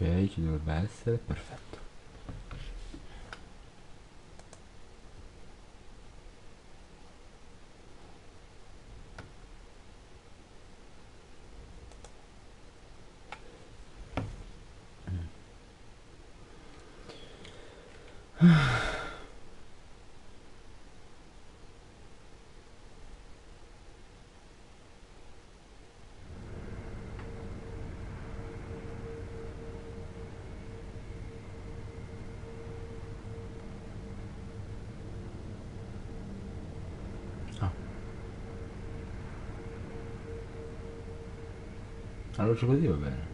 Ok, ci dovrebbe essere, perfetto. Allora così va bene.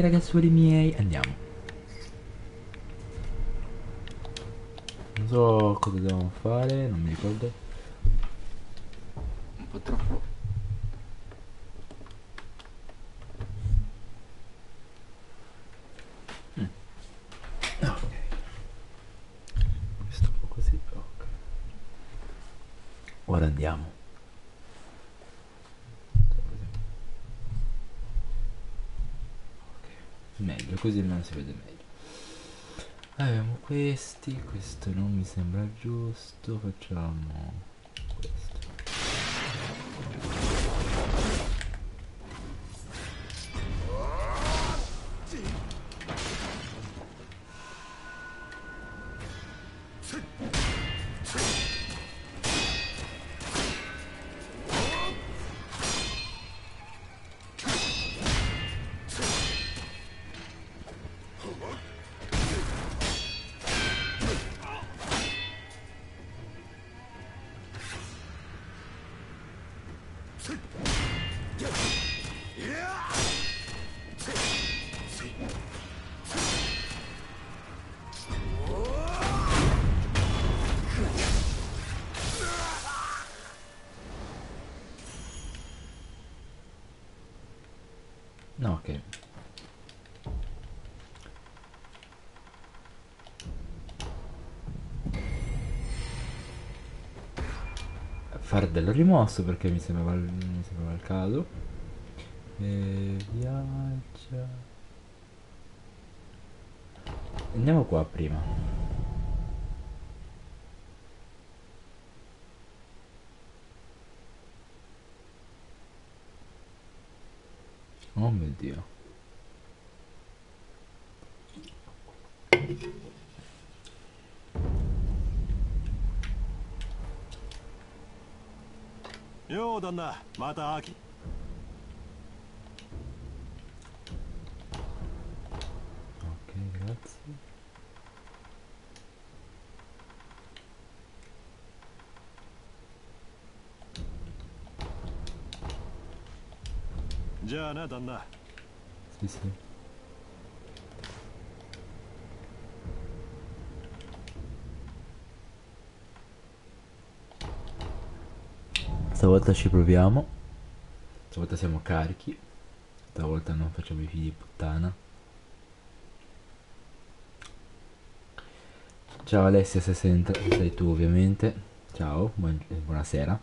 Ragazzuoli miei, andiamo. Non so cosa dobbiamo fare, non mi ricordo. Un po' troppo. Mm. Ok. Questo un po' così, ok. Ora andiamo. meglio così non si vede meglio. Abbiamo questi questo non mi sembra giusto facciamo Fardello rimosso perché mi sembrava, mi sembrava il caso. E viaggia. Andiamo qua prima. Oh mio dio. Yo, 旦那、また秋。じゃあな、旦那。Stavolta ci proviamo. Stavolta siamo carichi. Stavolta non facciamo i figli di puttana. Ciao Alessia 60, sei tu ovviamente. Ciao, buon- eh, buonasera.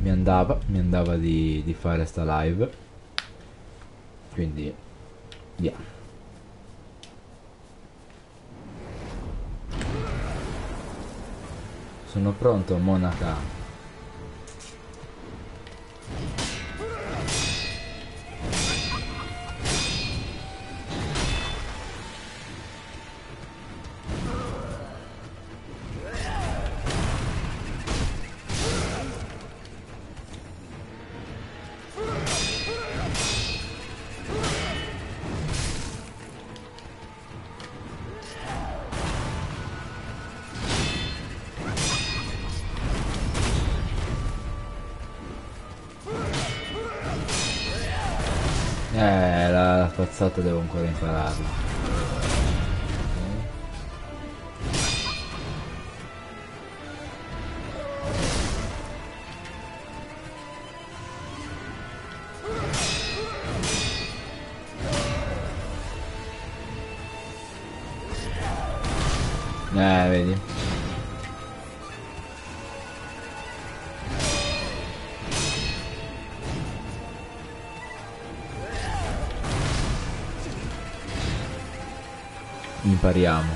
Mi andava, mi andava di, di fare sta live. Quindi, via. Sono pronto, monaca. Spazzata devo ancora impararla. Impariamo.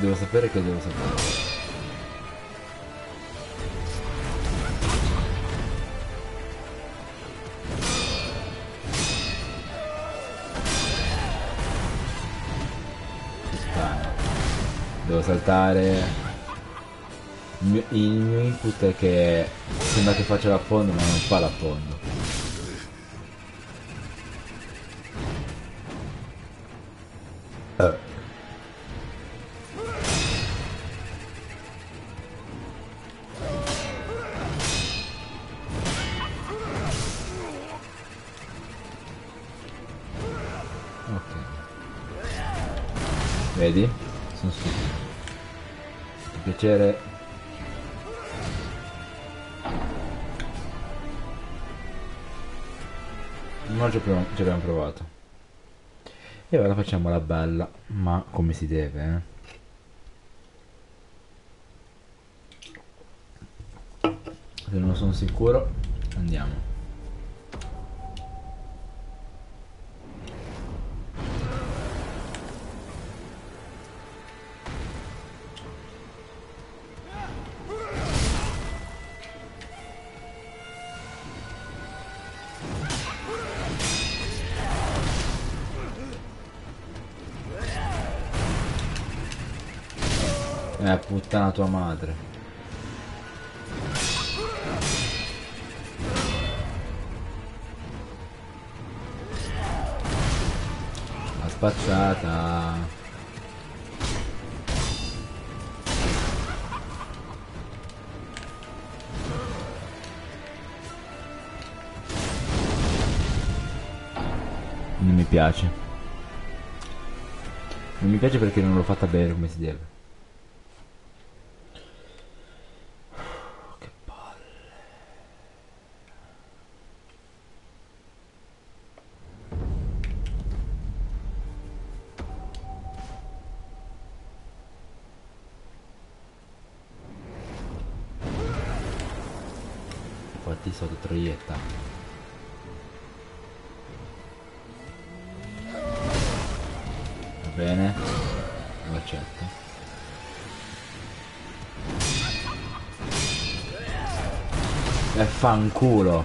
Devo sapere che devo sapere. Devo saltare. Il mio input è che sembra che faccia l'affondo ma non fa l'affondo. Facciamo la bella, ma come si deve, eh? Se non sono sicuro, andiamo. Puttana tua madre. La spacciata. Non mi piace. Non mi piace perché non l'ho fatta bene come si deve. E fanculo.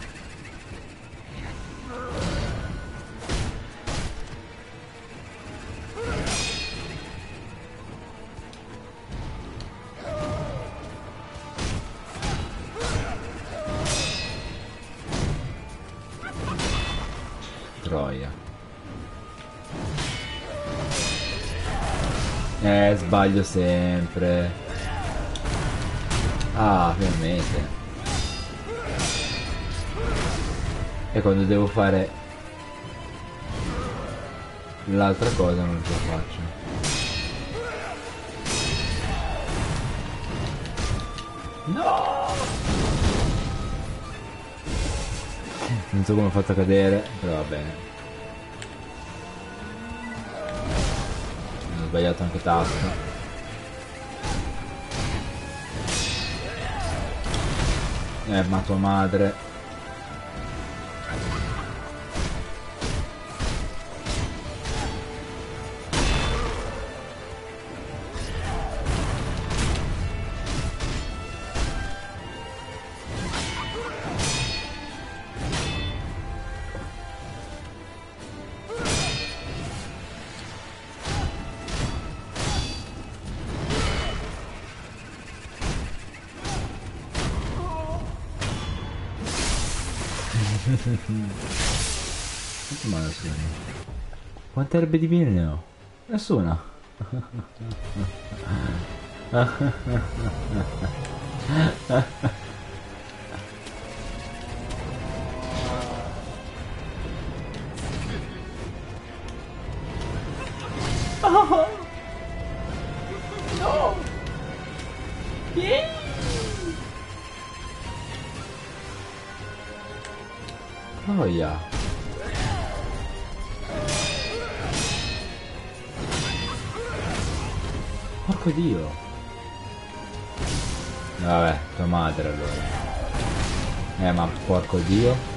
Troia. Eh, sbaglio sempre. Ah, ovviamente. E quando devo fare l'altra cosa non ce la faccio. No! Non so come ho fatto a cadere, però va bene. Ho sbagliato anche tasto. Eh, ma tua madre. Quante erbe divine ne ho? Nessuna. ma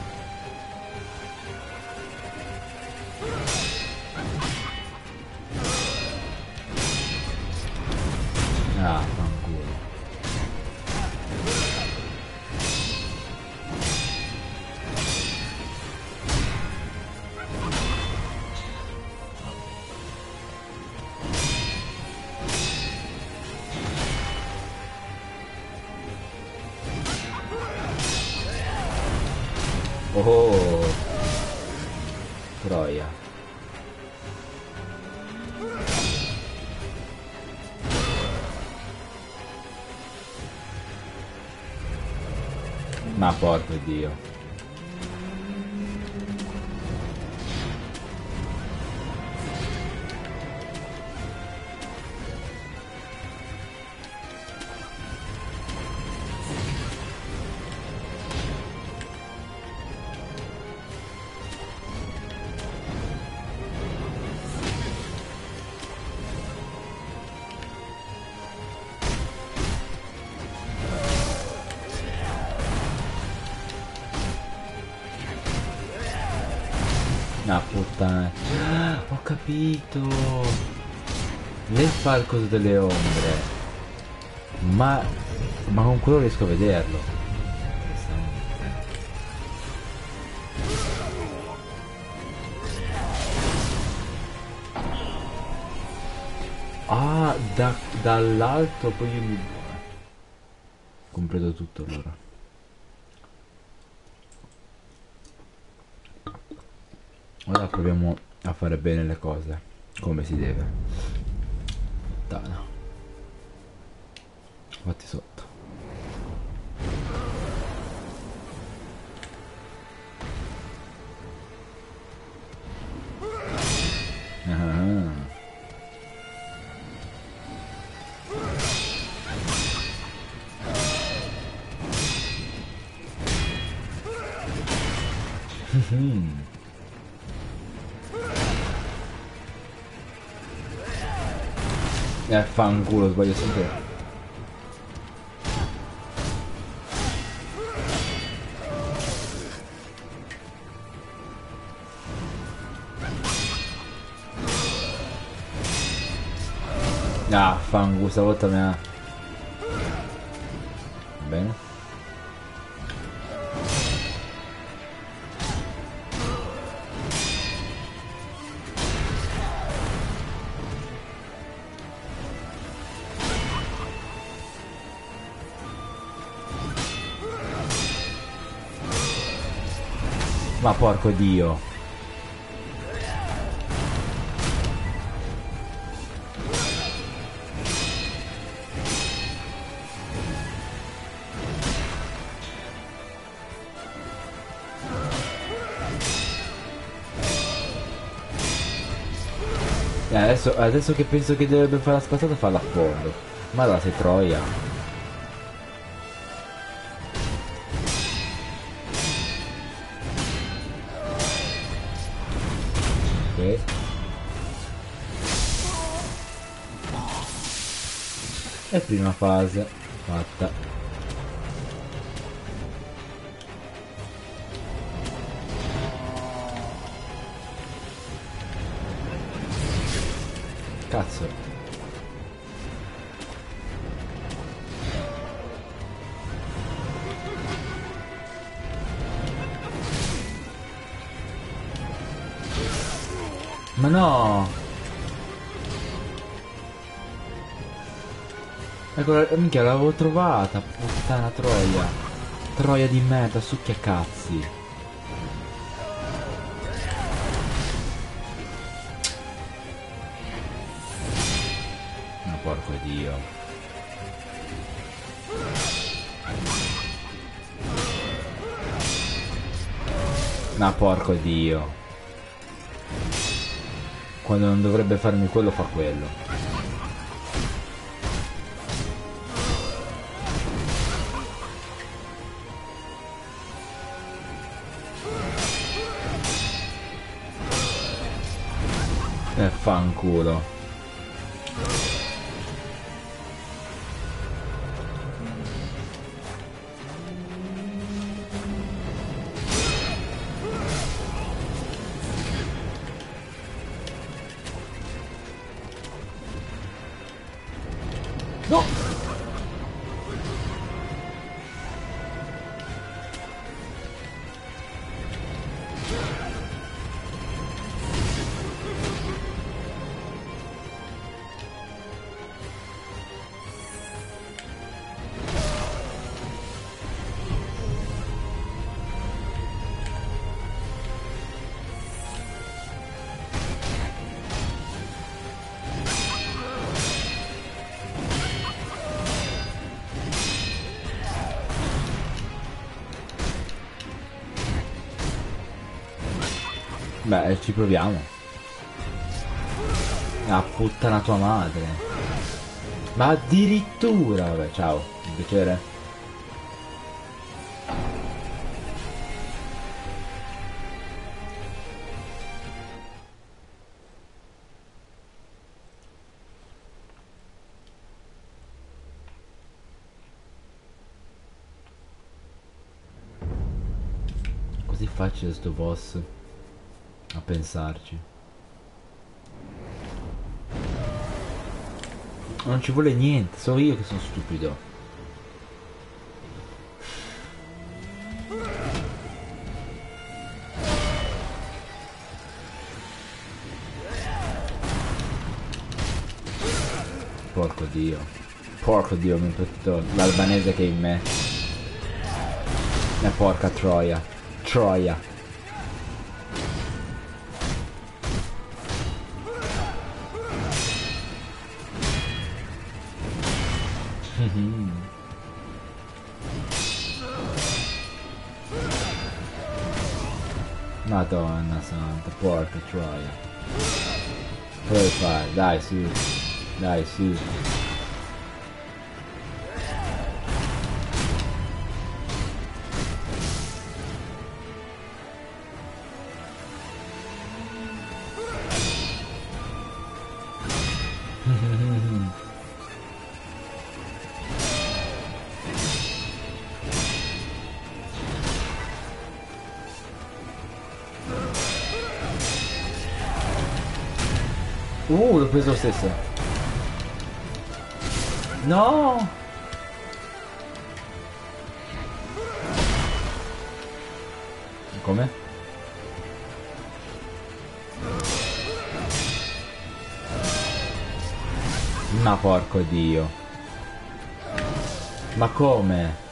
dio. Coso delle ombre. Ma. Ma con quello riesco a vederlo. Ah, da, dall'alto poi io mi... Completo tutto allora. Ora proviamo a fare bene le cose come si deve. Eh, fanculo, sbaglio sempre. Ah, fanculo, stavolta mi ha... porco dio. Eh, adesso, adesso che penso che dovrebbe fare la spazzata falla a fondo. Ma allora sei troia. Prima fase fatta. Cazzo. Ecco, la- minchia, l'avevo trovata, puttana troia. Troia di merda, succhia cazzi. Ma porco dio. Ma porco dio. quando non dovrebbe farmi quello fa quello. Eh, fanculo. Proviamo. Ah, puttana tua madre. Ma addirittura, vabbè, ciao, un piacere. Facile sto boss pensarci. Non ci vuole niente, sono io che sono stupido. Porco dio. Porco dio, mi partito l'albanese che è in me. E porca troia. Troia. Madonna santa, porca troia. Puoi fare, dai su, dai preso lo stesso. No! Come? Ma porco dio. Ma come?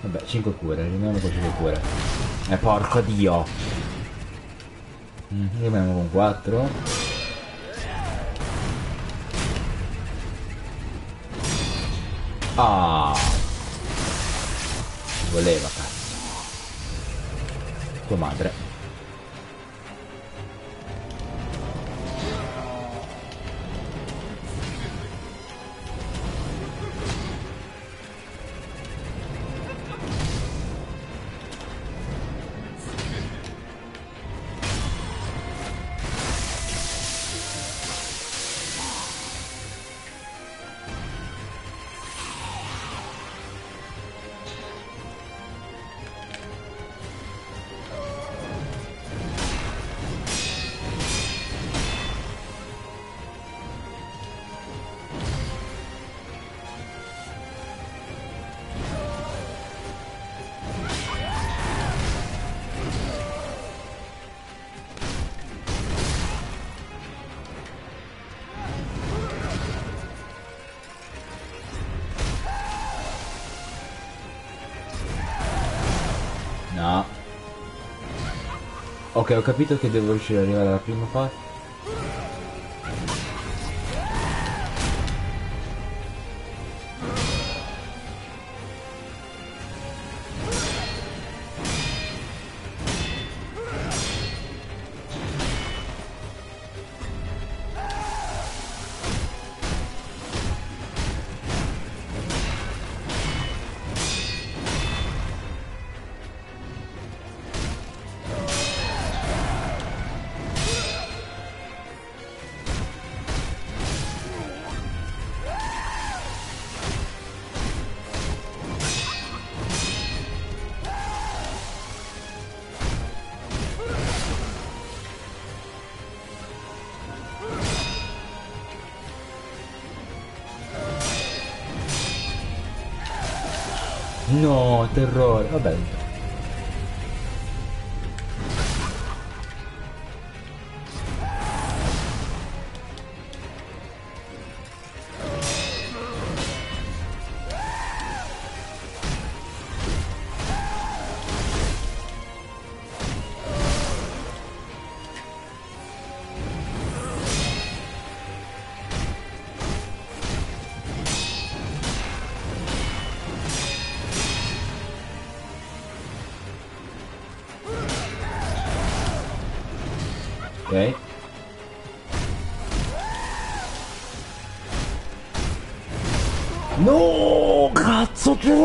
Vabbè, 5 cure, rimaniamo con 5 cure. Eh, porco dio. Mm, rimaniamo con 4 ah. Voleva cazzo. Tua madre Ok, ho capito che devo riuscire ad arrivare alla prima parte. No, terrore. Vabbè.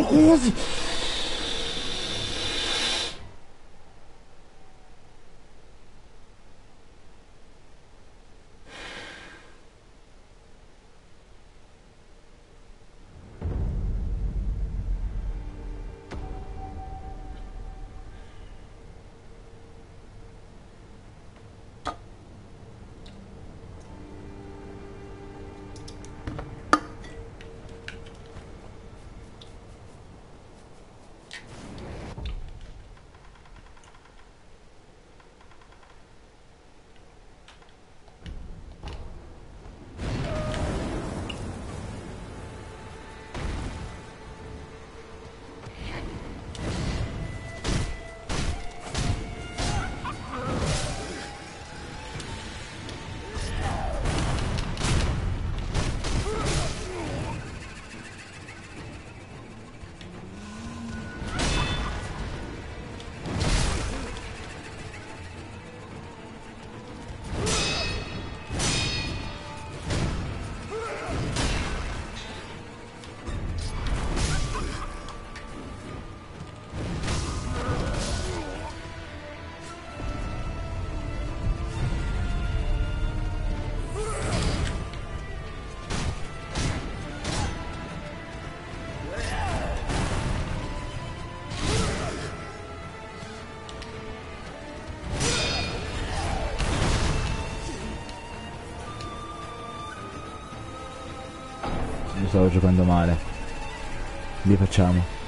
Cazzo, c'ero quasi. Mi stavo giocando male. Rifacciamo. Ok.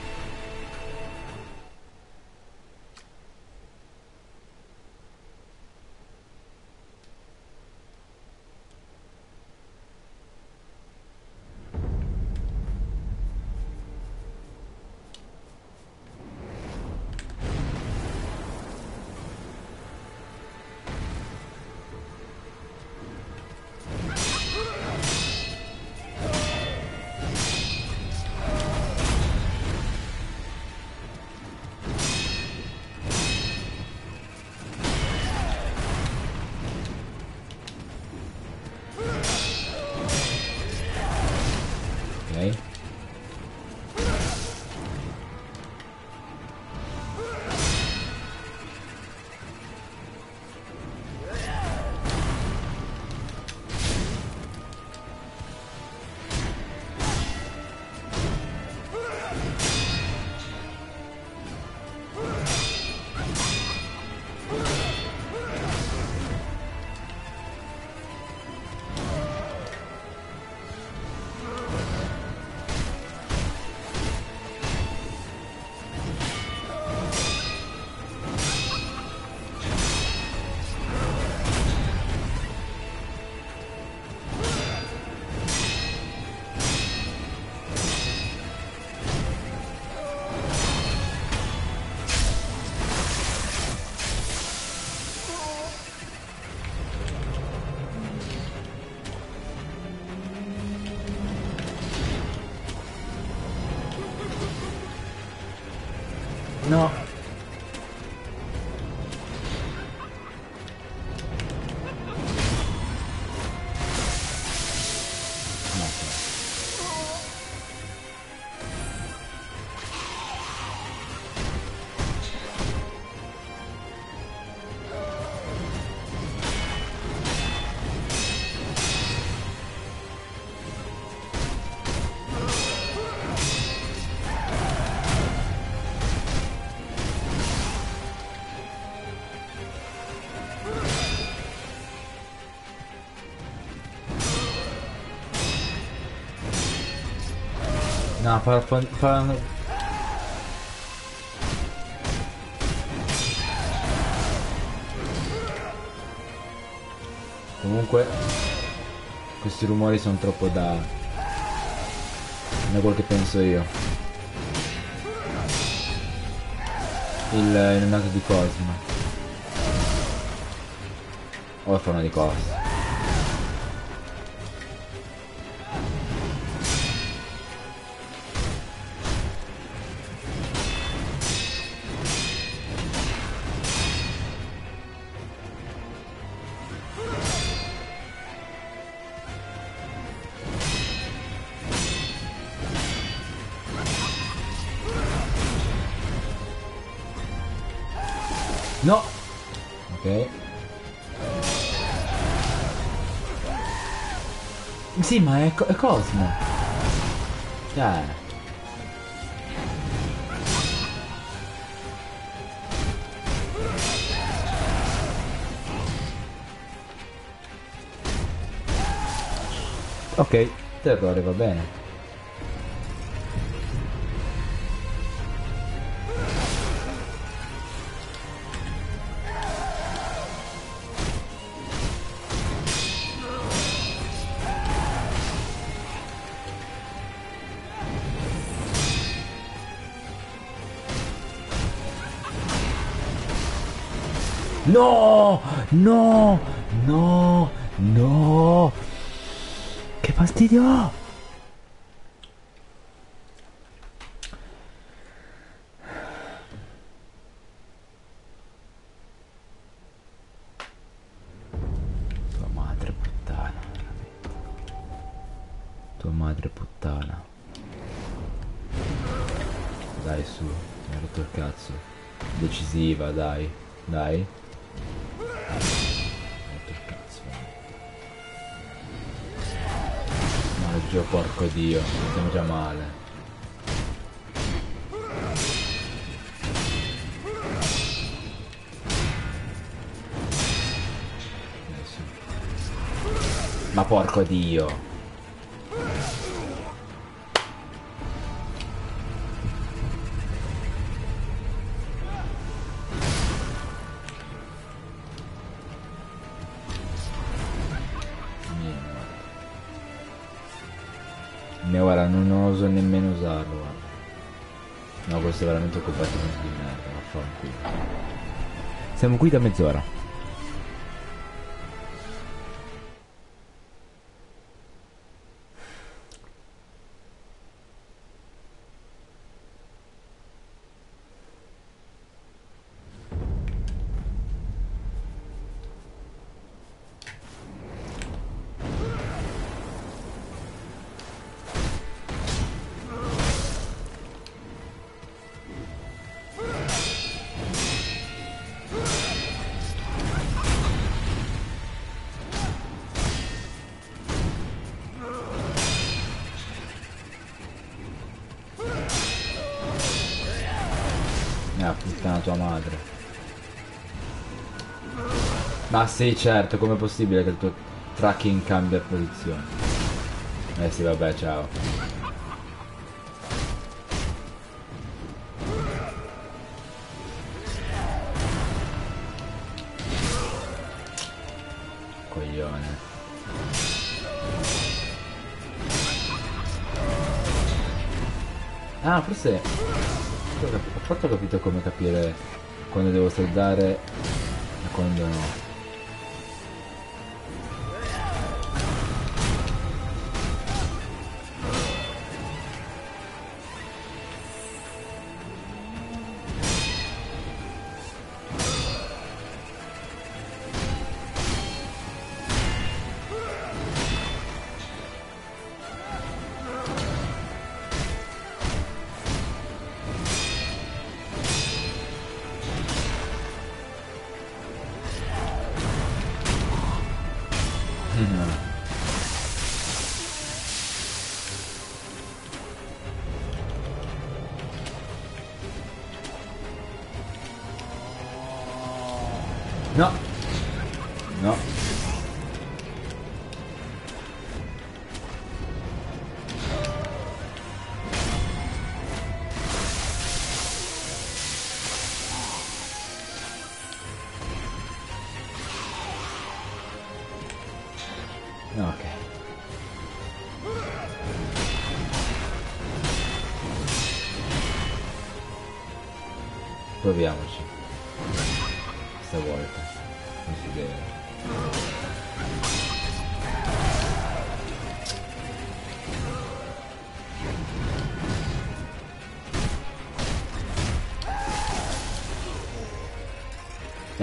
No. No, parapon... Par Comunque questi rumori sono troppo da da quel che penso io. Il, il naso di Cosmo. O la forma di Cosmo. Sì, ma è, è Cosmo. Cioè... Ok, terrore va bene. No! No! No! No! Che fastidio! Madre puttana. Tua madre puttana. Dai su, rotto il cazzo. Decisiva, dai. Dai. Porco dio, stiamo già male. Su. Ma porco dio. Veramente un combattimento di merda, vaffanculo. Siamo qui da mezz'ora. Sì, certo, com'è possibile che il tuo tracking cambia posizione? Eh sì, vabbè, ciao. Coglione. Ah, forse... Ho fatto capito come capire quando devo soldare e quando. No.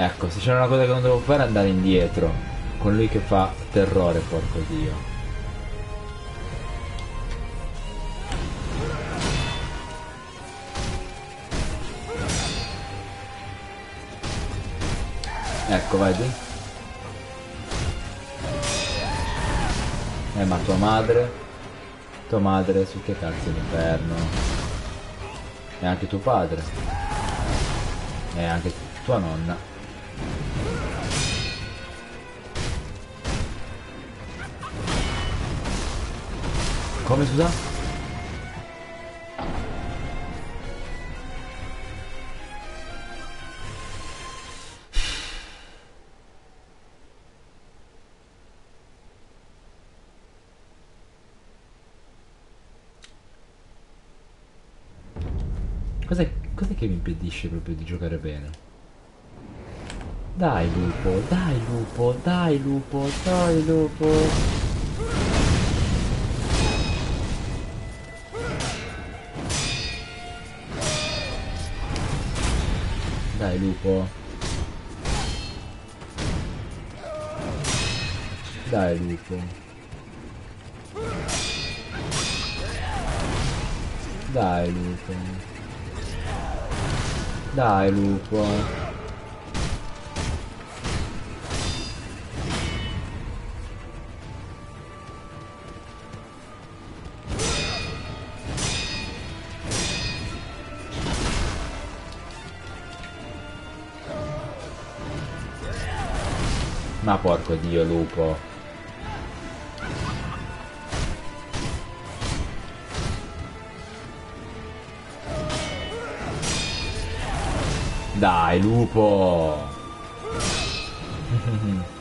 Ecco, se c'è una cosa che non devo fare è andare indietro. Con lui che fa terrore, porco dio. Ecco, vedi? Eh, ma tua madre? Tua madre su che cazzo l'inferno? E anche tuo padre? E anche tua nonna? Come scusa? Cos'è, cos'è che mi impedisce proprio di giocare bene? Dai lupo, dai lupo, dai lupo, dai lupo. Dai lupo. Dai lupo. Dai lupo. Dai lupo. Porco dio lupo. Dai lupo.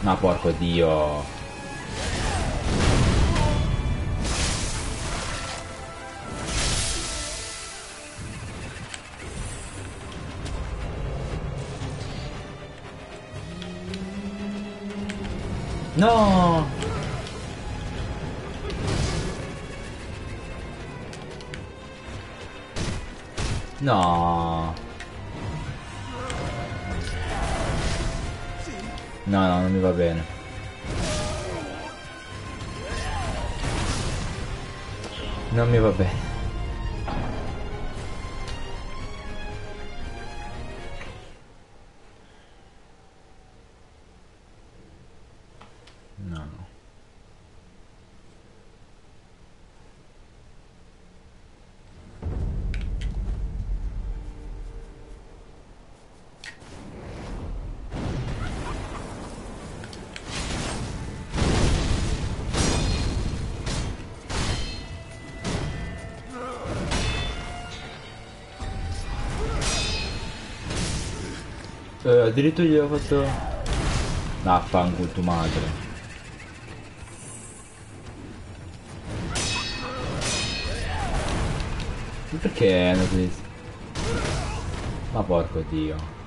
Ma porco dio. No! No! No, no, non mi va bene. Non mi va bene. Addirittura gli ho fatto... Vaffanculo tu madre. Ma Perché hanno così? Ma porco dio.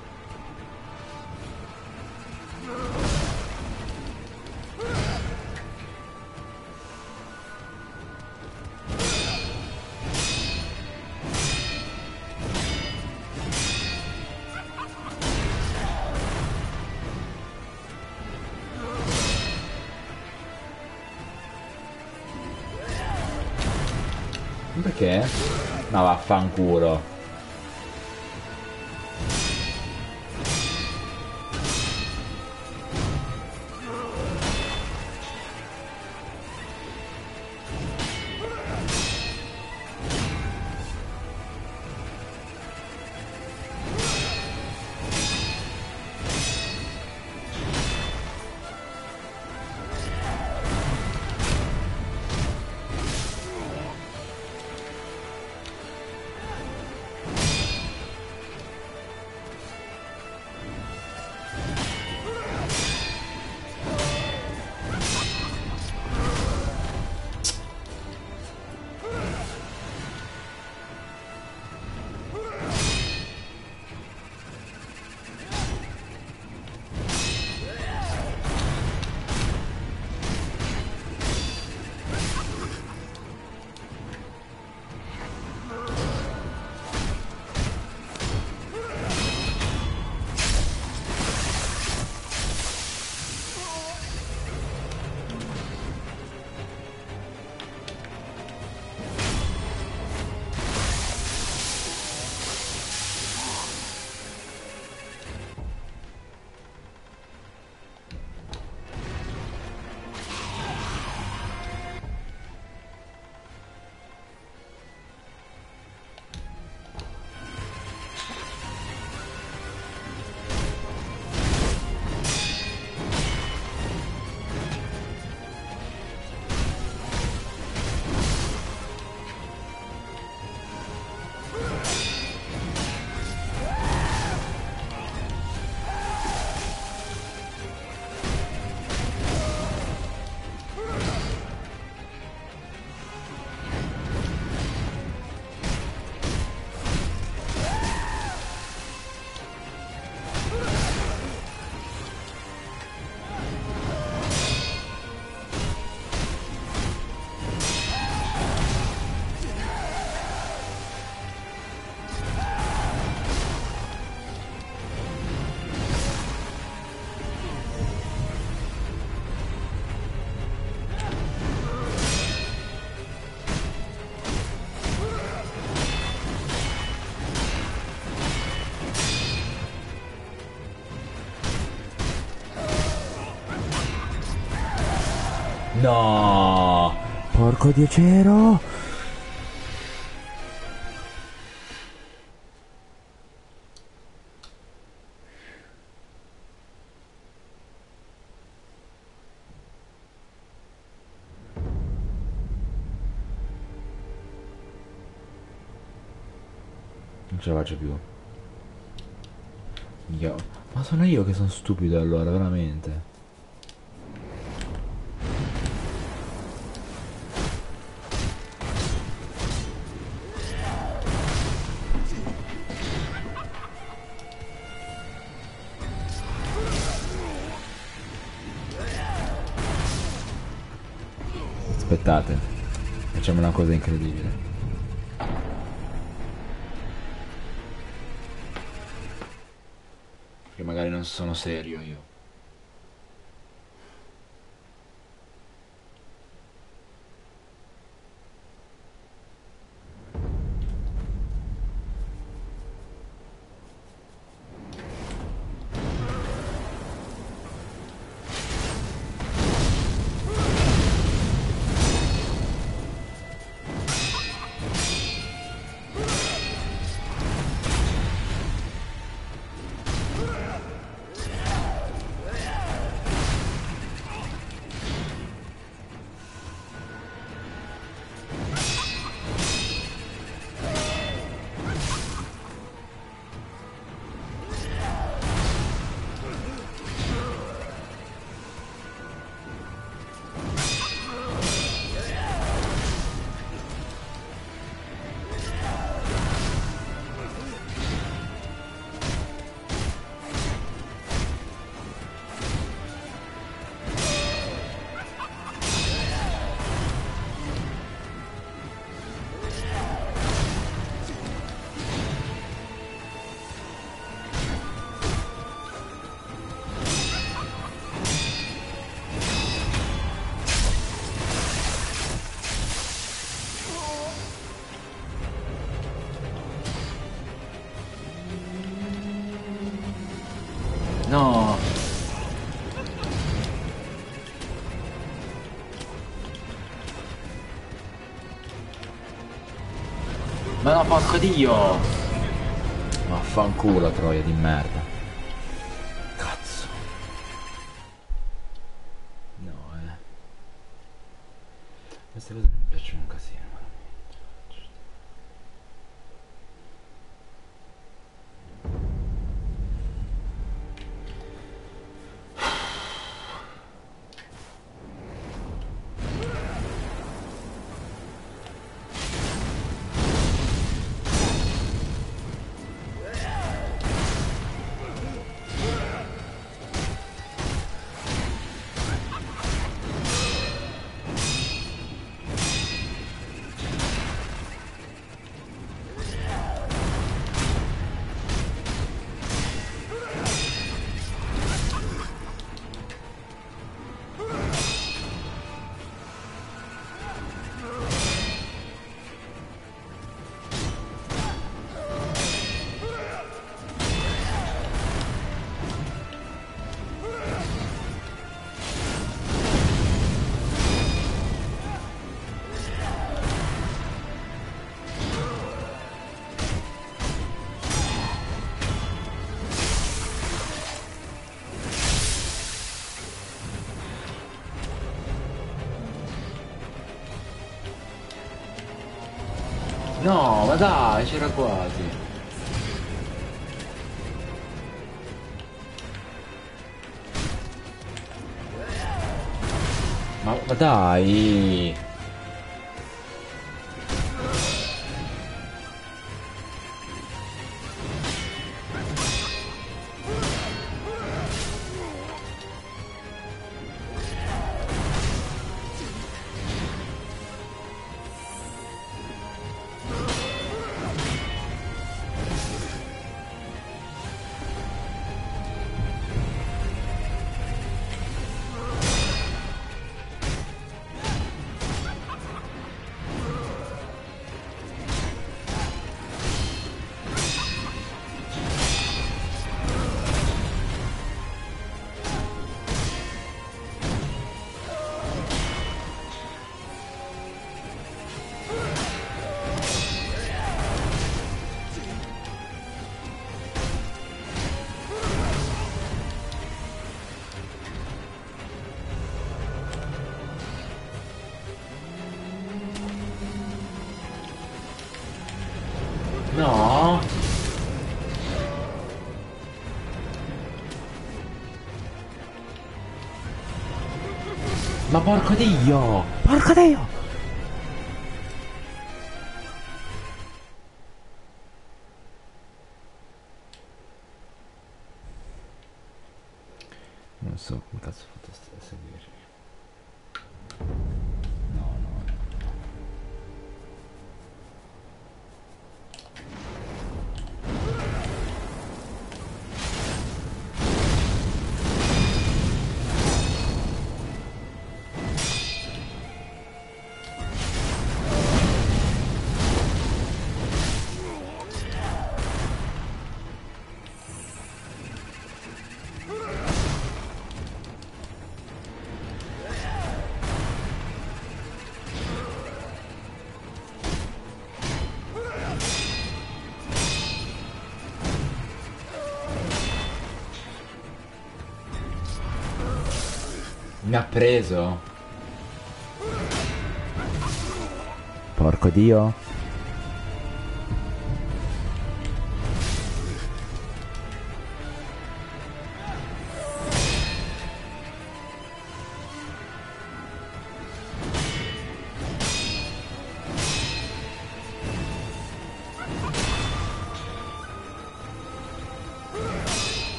Perché? Ma vaffanculo. No! Porco diecero! Non ce la faccio più. Io. Ma sono io che sono stupido allora, veramente. Una cosa incredibile. Che magari non sono serio io. Porco dio! Vaffanculo, troia di merda. C'era quasi. Ma, ma dai! Porco dio! Porco dio! Ha preso? Porco dio.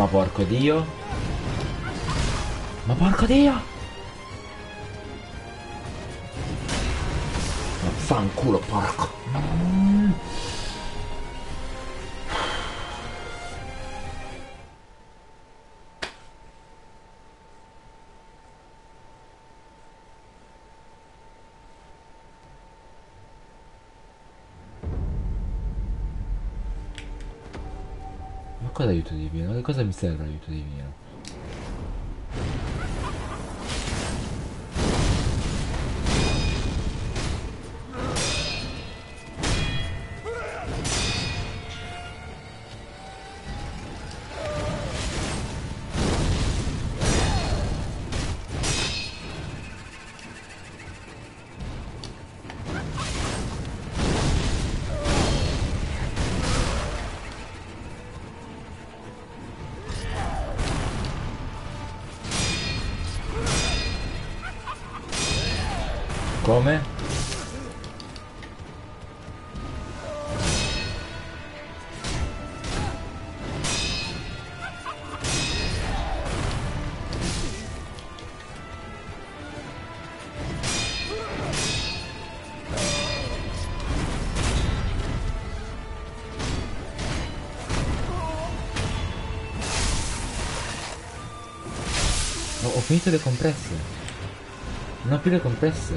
Ma porco dio. Ma porco dio. Cosa aiuto divino? Che cosa mi serve l'aiuto divino? Finito le compresse. Non ho più le compresse.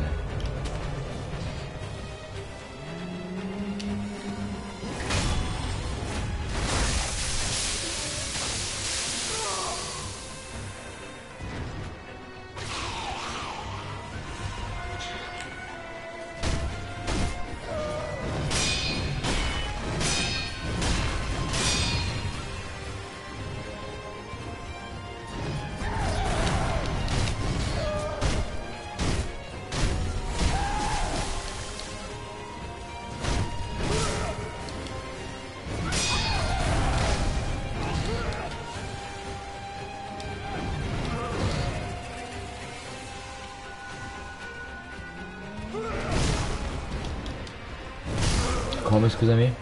Come scusami? No!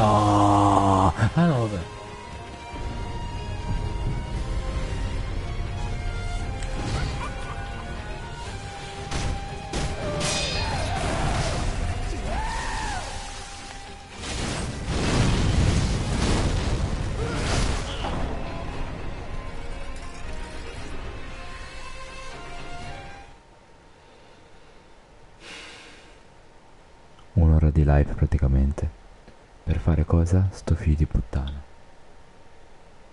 Ah no, vabbè. Un'ora cosa? Sto figlio di puttana.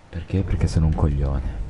Perché? Perché sono un coglione.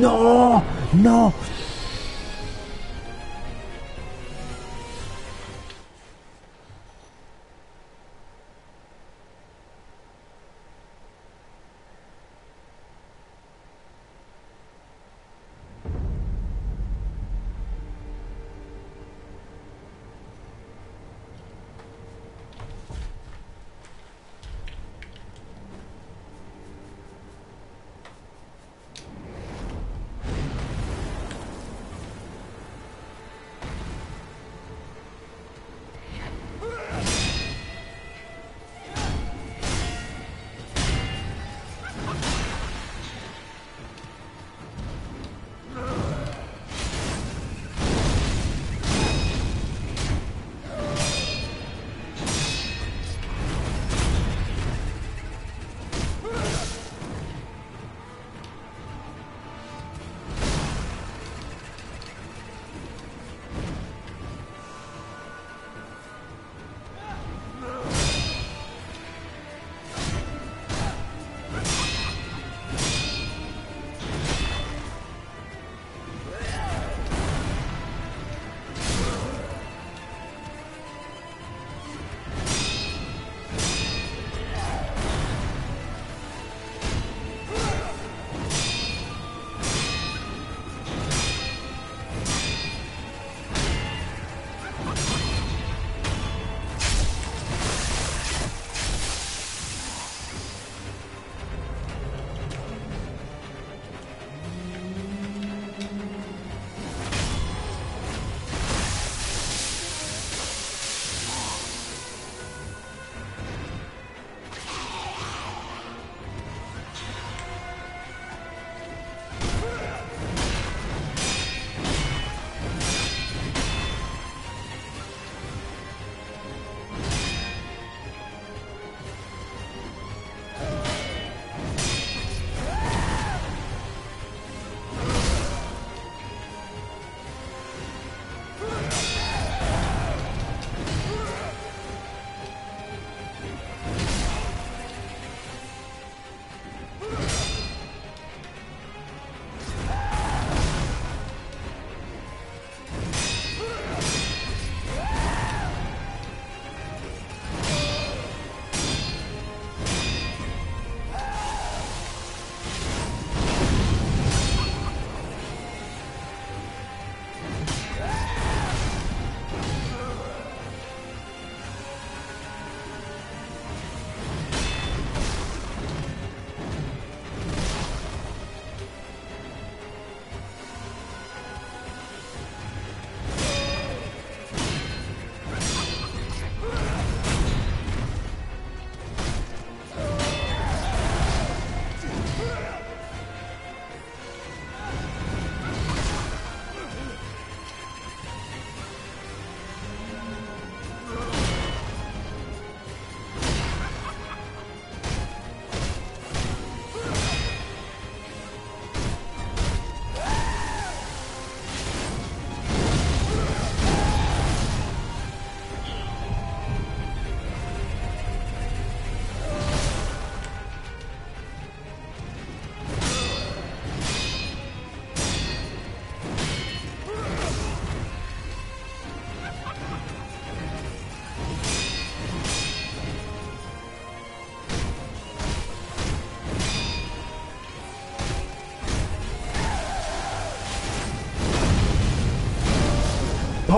No! No!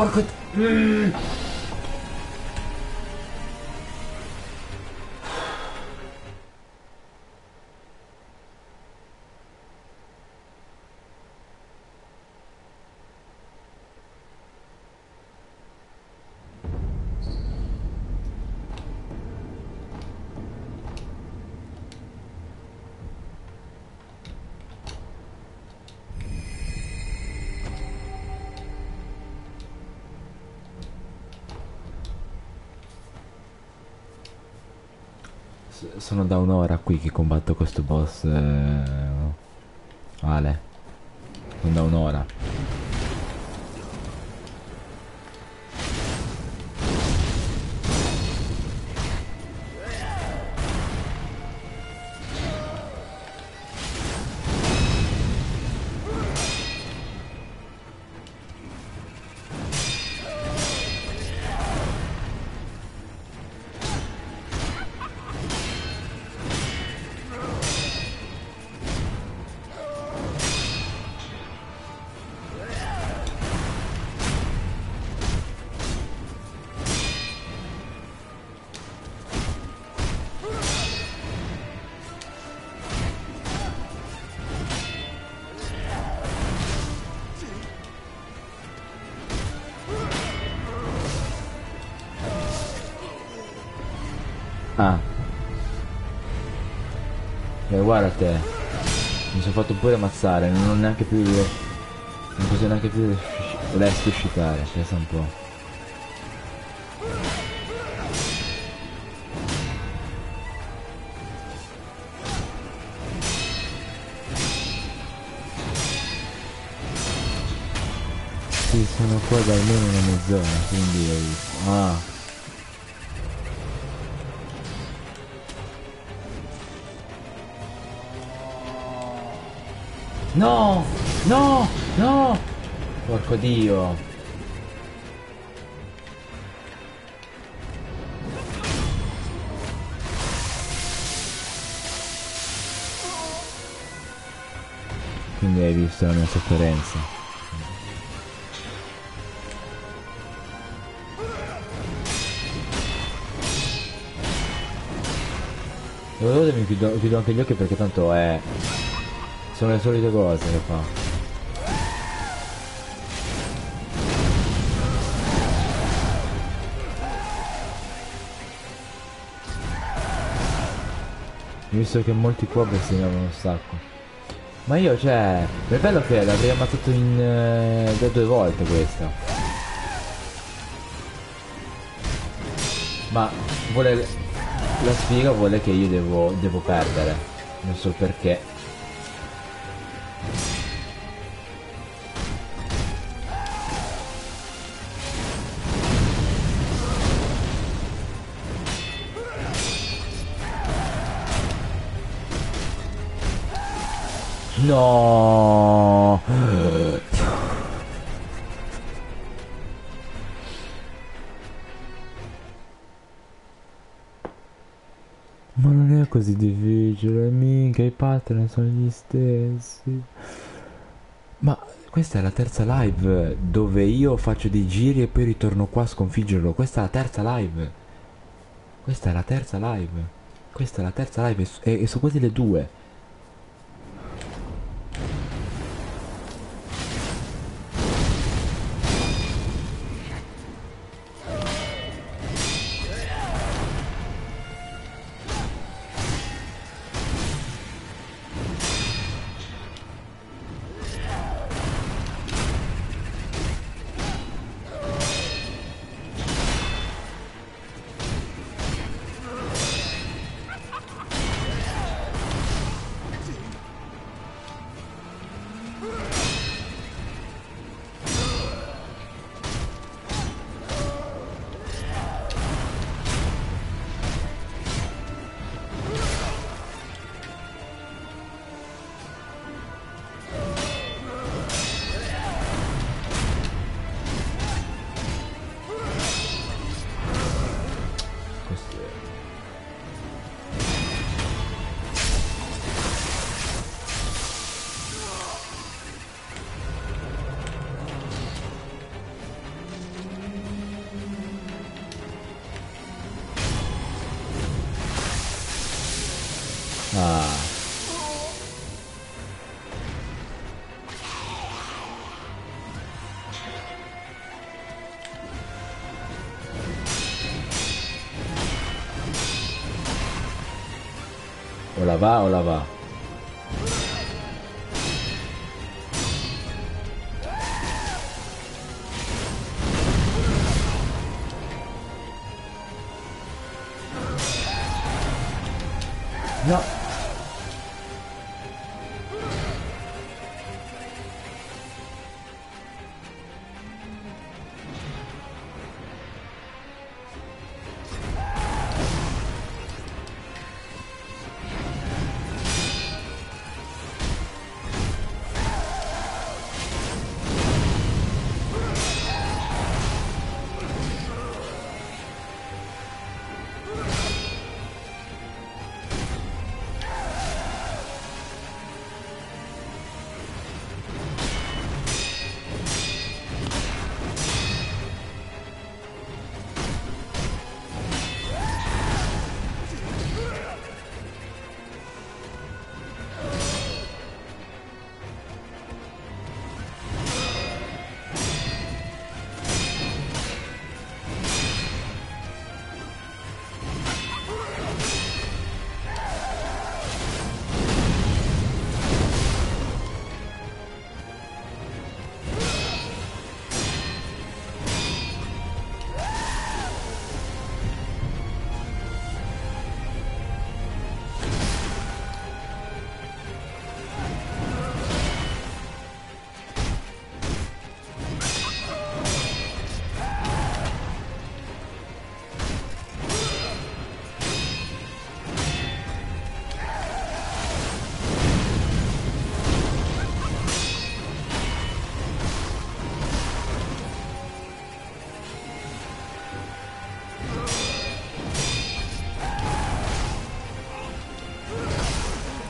Porco... Mm. Sono da un'ora qui che combatto questo boss. eh, Ale. Sono da un'ora. Guarda te. Mi sono fatto pure ammazzare, non ho neanche più... Non posso neanche più resuscitare, pensa un po'. Sì, sono qua da almeno una mezz'ora, quindi. Ah. No! No! No! Porco dio! Quindi hai visto la mia sofferenza. Dove mi chiudo, chiudo anche gli occhi perché tanto è... Sono le solite cose che fa. Visto che molti qua bestemmiavano un sacco. Ma io, cioè, è bello che l'avrei ammazzato in eh, due volte questa. Ma vuole la sfiga vuole che io devo, devo perdere. Non so perché. No. Ma non è così difficile, mica i pattern sono gli stessi. Ma questa è la terza live dove io faccio dei giri e poi ritorno qua a sconfiggerlo. Questa è la terza live. Questa è la terza live. Questa è la terza live e, e sono quasi le due.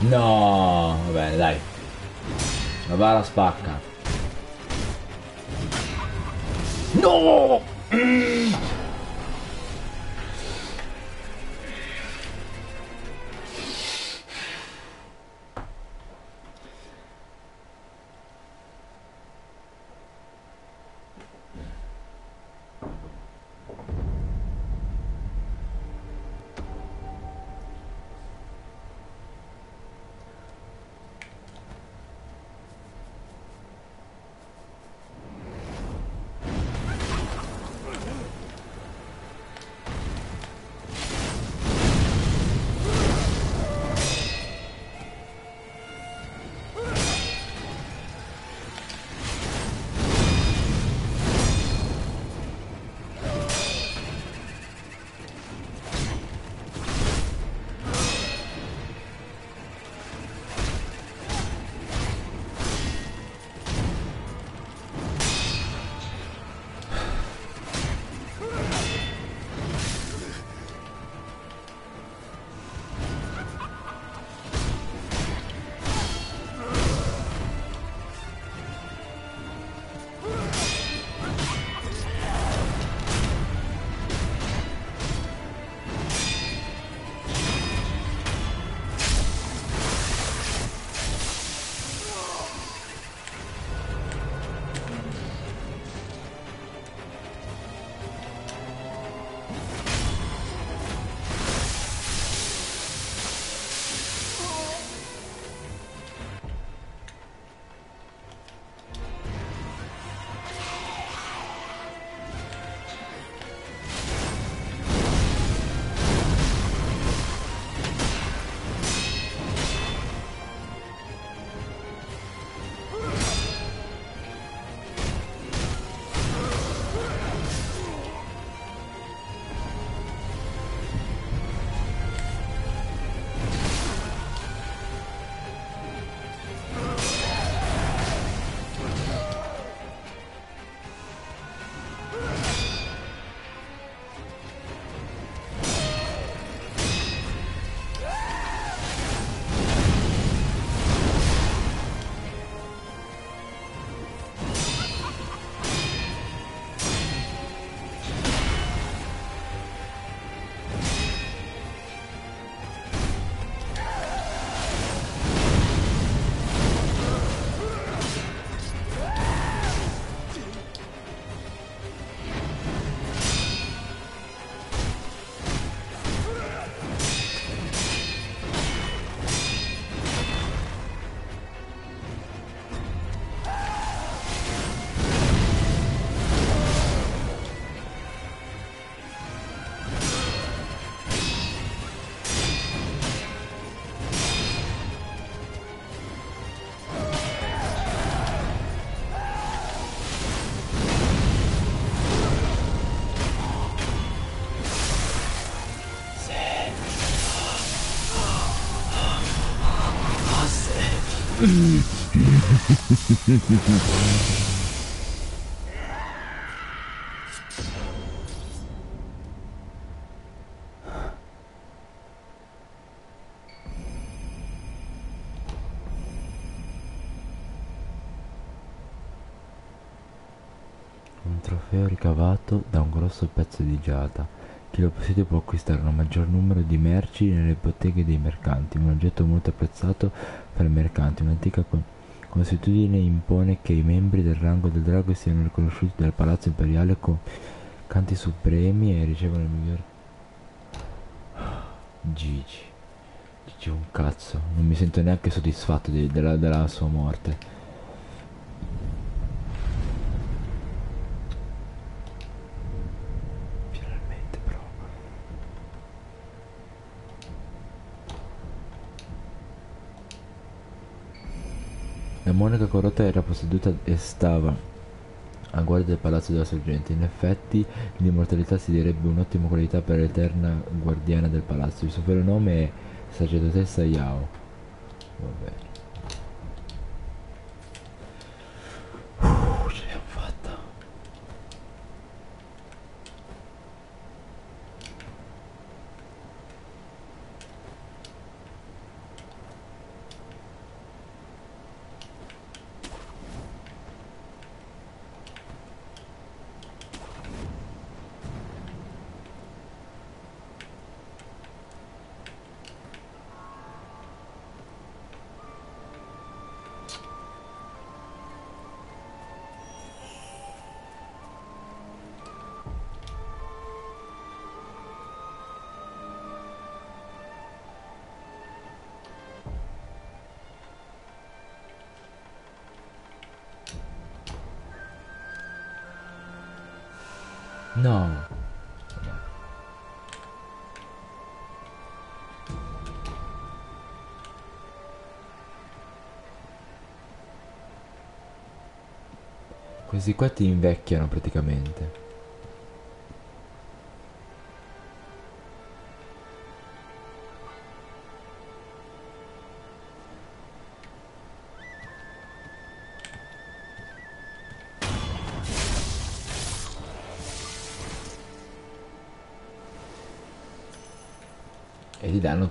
No, va bene, dai. La bara spacca. No! Un trofeo ricavato da un grosso pezzo di giada. Chi lo possiede può acquistare un maggior numero di merci nelle botteghe dei mercanti. Un oggetto molto apprezzato fra i mercanti. Un'antica con- consuetudine impone che i membri del rango del drago siano riconosciuti dal palazzo imperiale con canti supremi e ricevono il miglior Gigi. Gigi un cazzo. Non mi sento neanche soddisfatto di- della, della sua morte. Finalmente però. La monaca corrotta era posseduta e stava a guardia del palazzo della sorgente. In effetti, l'immortalità si direbbe un'ottima qualità per l'eterna guardiana del palazzo. Il suo vero nome è sacerdotessa Yao. Va bene. No. Questi qua ti invecchiano praticamente.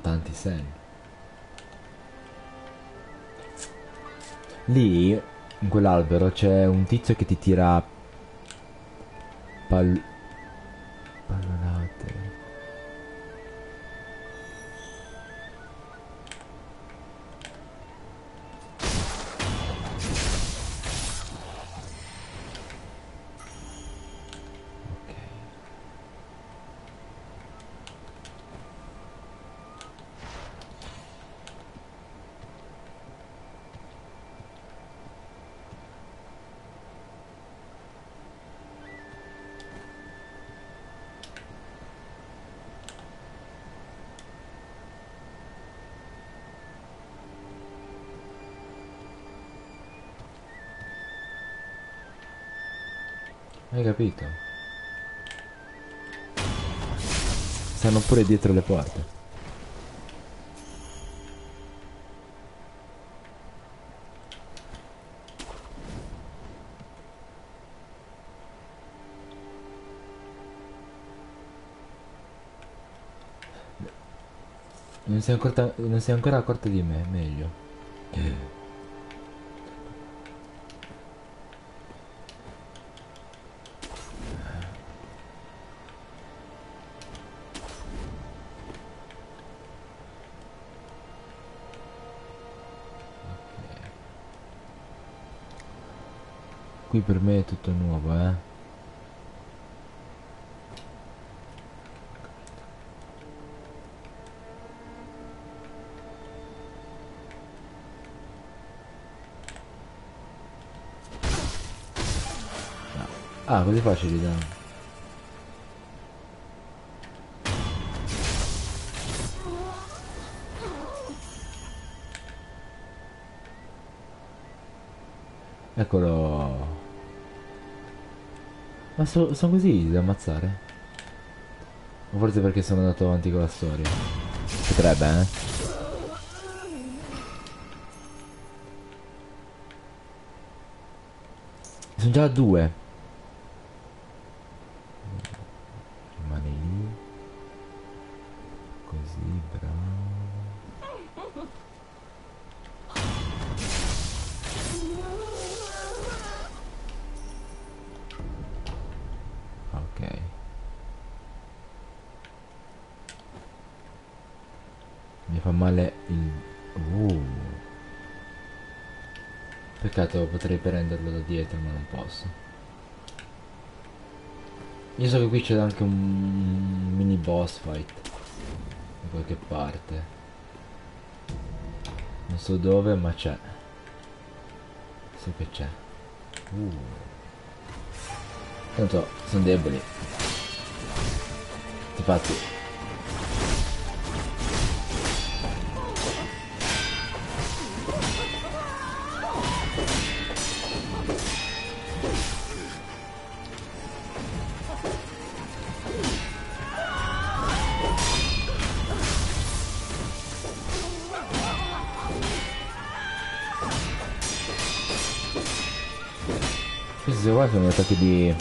Tanti segni. Lì, in quell'albero, c'è un tizio che ti tira pal... dietro le porte. Non sei ancora, non sei ancora accorta di me, meglio. Qui per me è tutto nuovo, eh. Ah, così facili da... Eccolo. Ma so- sono così da ammazzare? O forse perché sono andato avanti con la storia? Potrebbe, eh? Sono già a due. Potrei prenderlo da dietro ma non posso. Io so che qui c'è anche un mini boss fight. Da qualche parte. Non so dove ma c'è. So che c'è. Uh. Tanto sono deboli. Infatti. Sono attacchi di...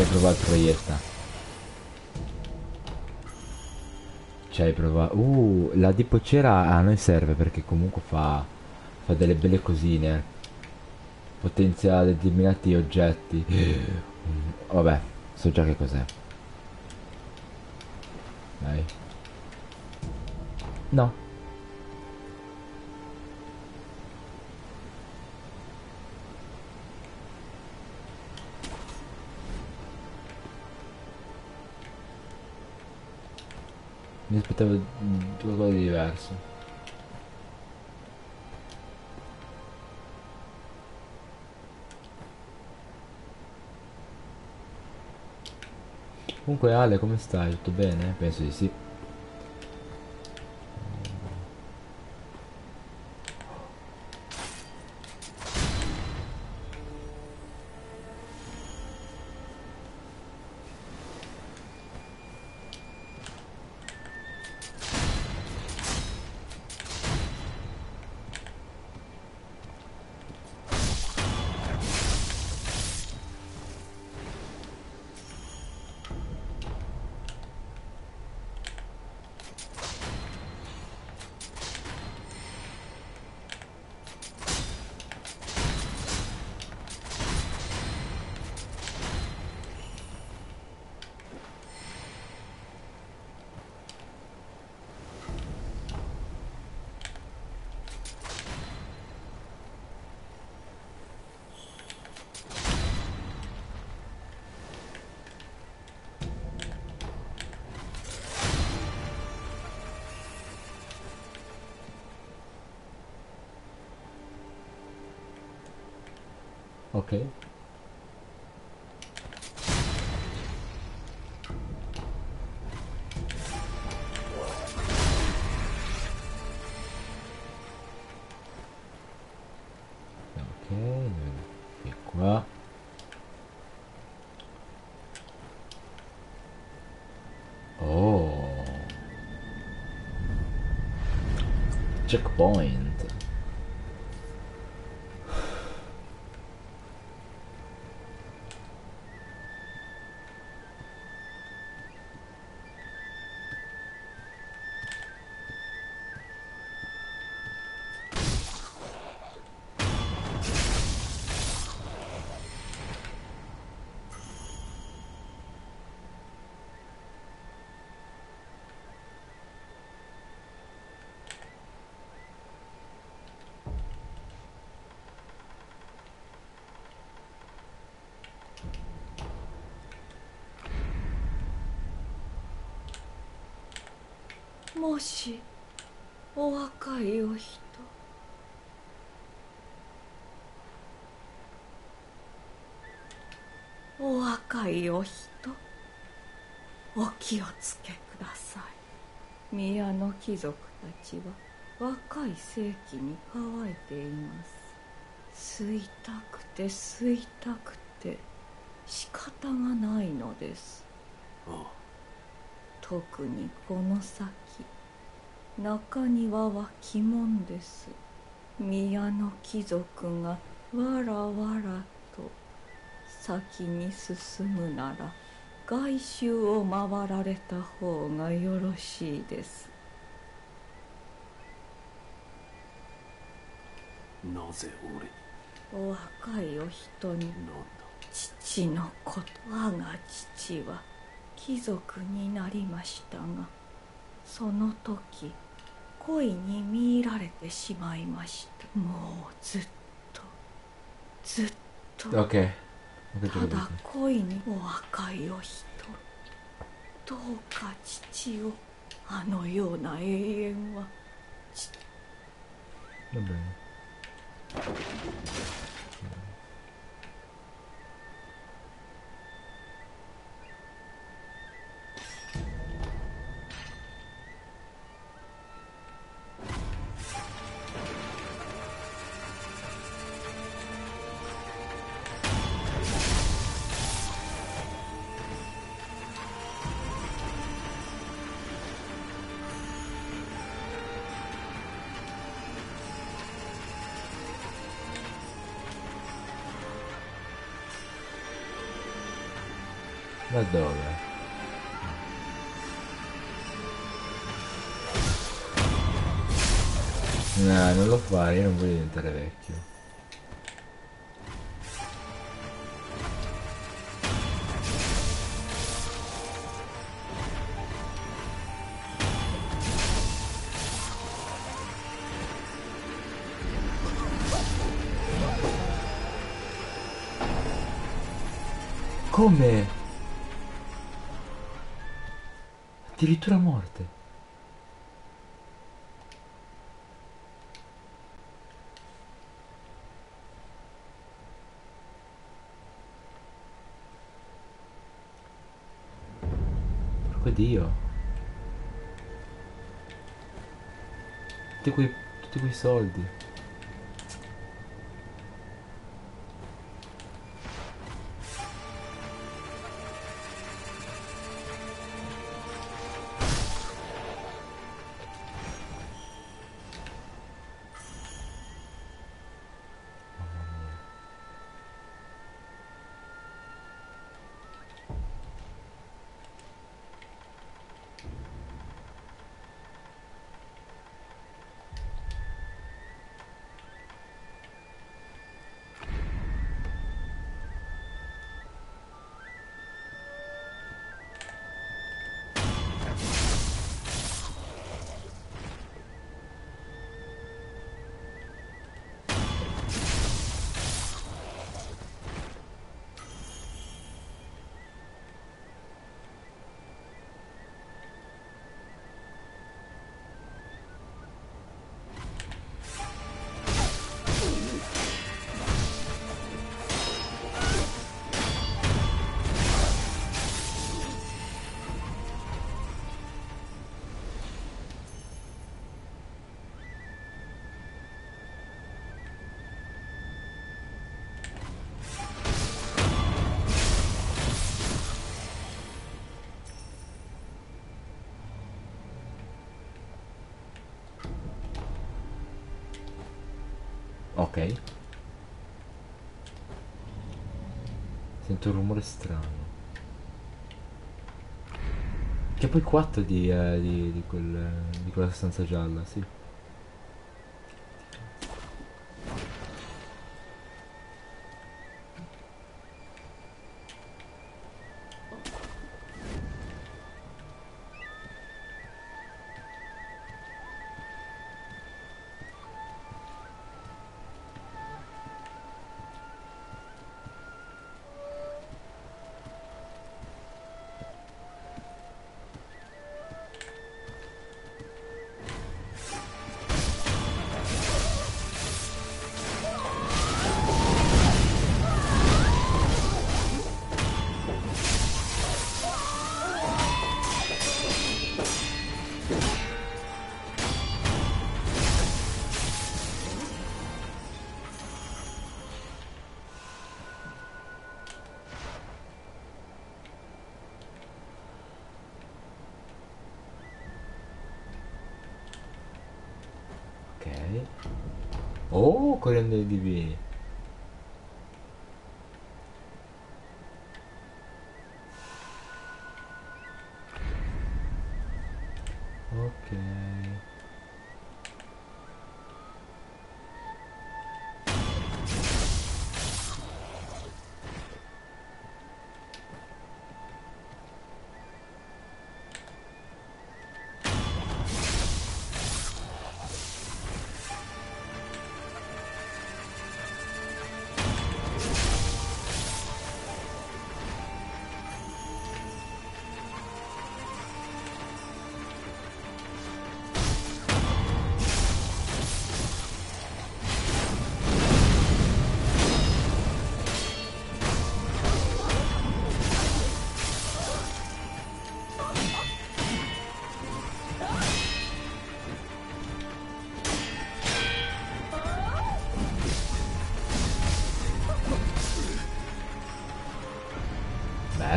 hai provato proietta. Ci hai provato. Uh, la di pocera a noi serve perché comunque fa, fa delle belle cosine. Potenzia determinati oggetti. Vabbè, so già che cos'è. Dai. No. Mi aspettavo qualcosa di diverso. Comunque Ale, come stai? Tutto bene? Penso di sì. お若いお人。お若いお人。お気をつけください。宮の貴族たちは若い世紀に乾いています。吸いたくて吸いたくて仕方がないのです。あ特にこの先中庭は鬼門です。宮の貴族がわらわらと先に進むなら外周を回られた方がよろしいです。なぜ俺に？お若いお人に父のこと我が父は貴族になりましたがその時恋に見入られてしまいました。もうずっと。ずっと。ただ.恋にお若いお人どうか父をあのような永遠は。Va bene. Laddove? No, non lo fare, io non voglio diventare vecchio. Come? Addirittura morte. Porco Dio. Tutti quei, tutti quei soldi. Sento un rumore strano. Che poi 4 di, eh, di, di, quel, di quella stanza gialla, sì. Correndo divini. Ok.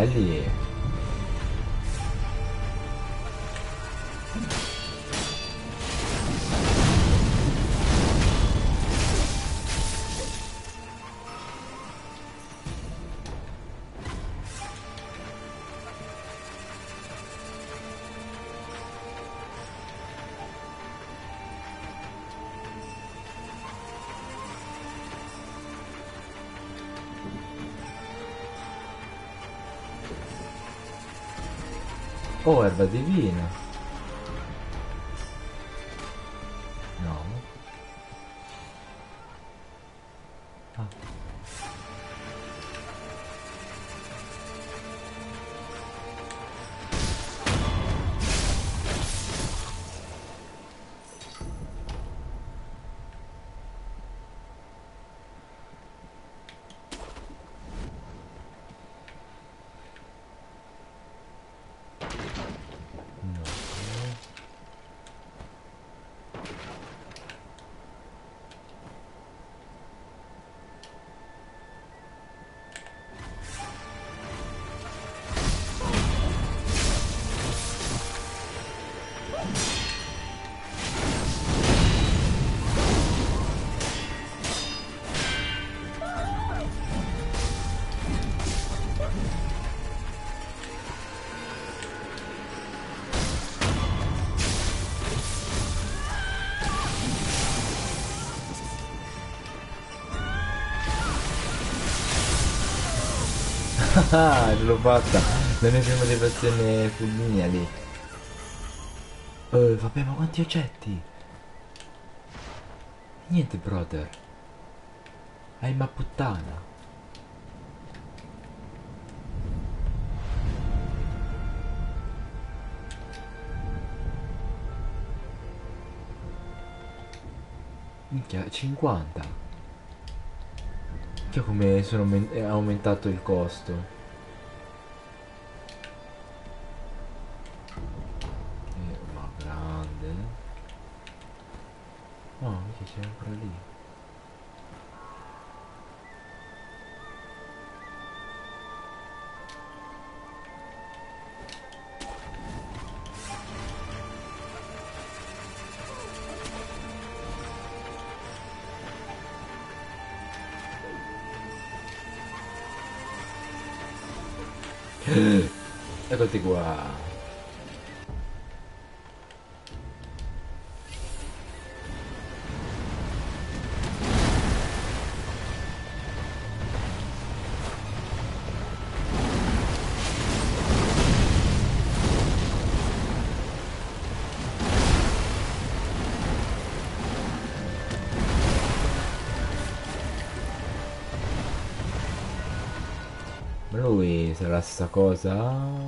calle Oh, erba divina. Ah, ce l'ho fatta. La mia prima motivazione fulminea lì. Oh, vabbè, ma quanti oggetti? Niente, brother. Hai ma puttana. Minchia, 50. Minchia come è aumentato il costo. Sarà la stessa cosa?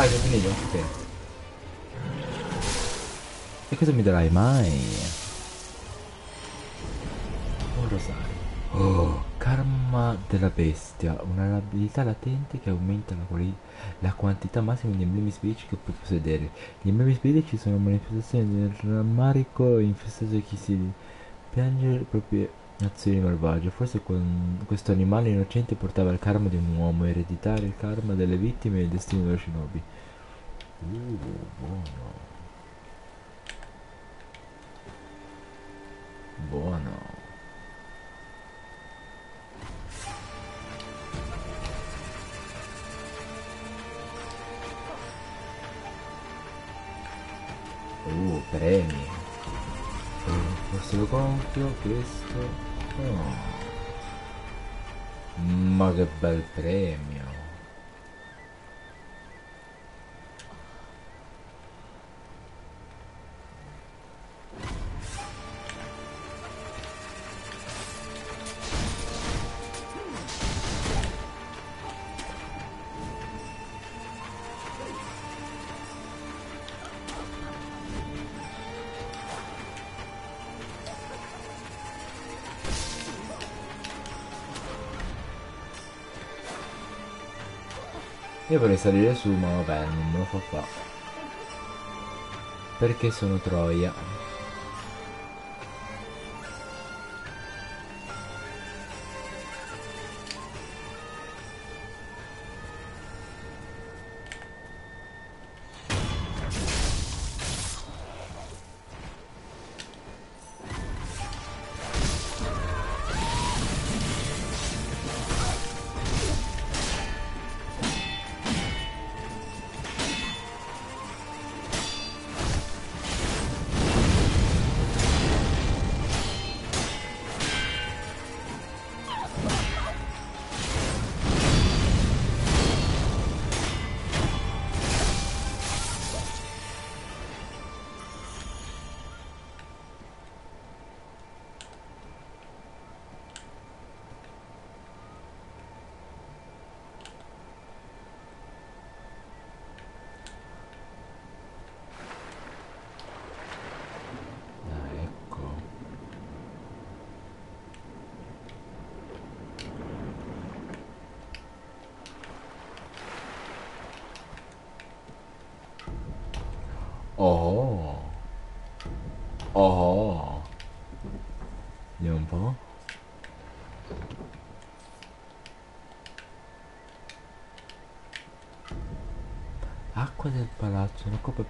È già finito? Ok. E cosa mi darai mai? Un rosario. Oh, karma della bestia. Una abilità latente che aumenta la, la quantità massima di emblemi spiritici che puoi possedere. Gli emblemi spiritici sono manifestazioni del rammarico infestato di chi si piange le proprie azioni malvagie. Forse questo animale innocente portava il karma di un uomo, ereditare il karma delle vittime e il destino dello shinobi. Uh, buono. Buono. Uh, premi. Uh, questo lo compro, questo. Oh. Ma che bel premio. Vorrei salire su, ma vabbè, non me lo fa fa. Perché sono Troia.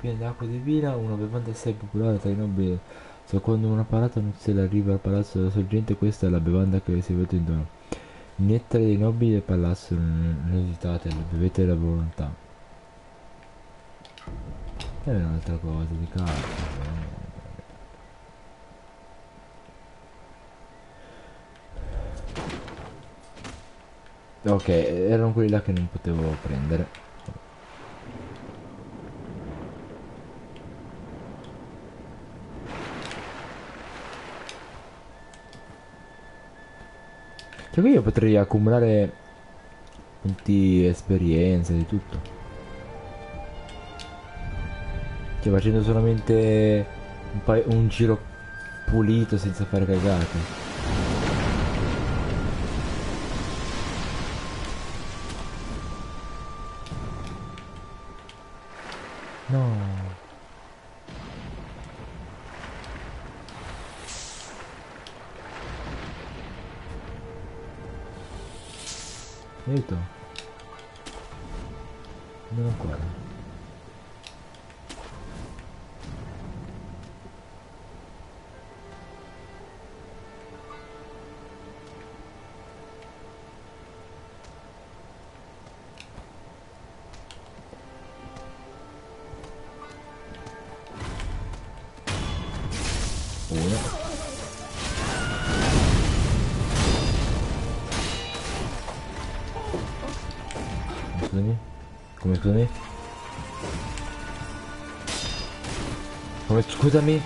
Piena di acqua divina, una bevanda assai popolare tra i nobili. So quando una parata nuziale arriva al palazzo della sorgente, questa è la bevanda che si vede intorno. Il nettare dei nobili del palazzo, non esitate, bevete la volontà. E un'altra cosa di carta. Ok, erano quelli là che non potevo prendere. Cioè qui io potrei accumulare punti esperienza di tutto. Cioè facendo solamente un, un giro pulito senza fare cagate. Scusami?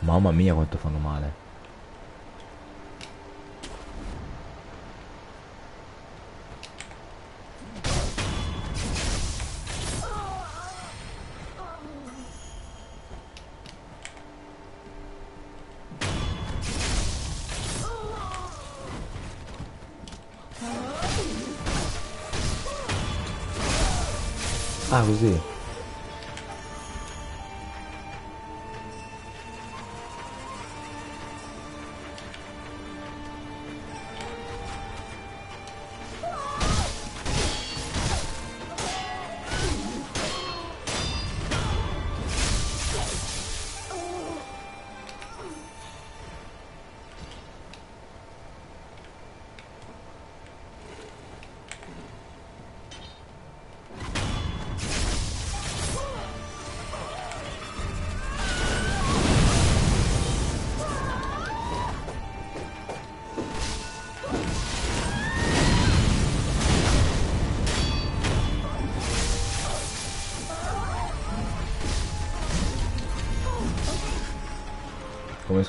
Mamma mia quanto fanno male. Ah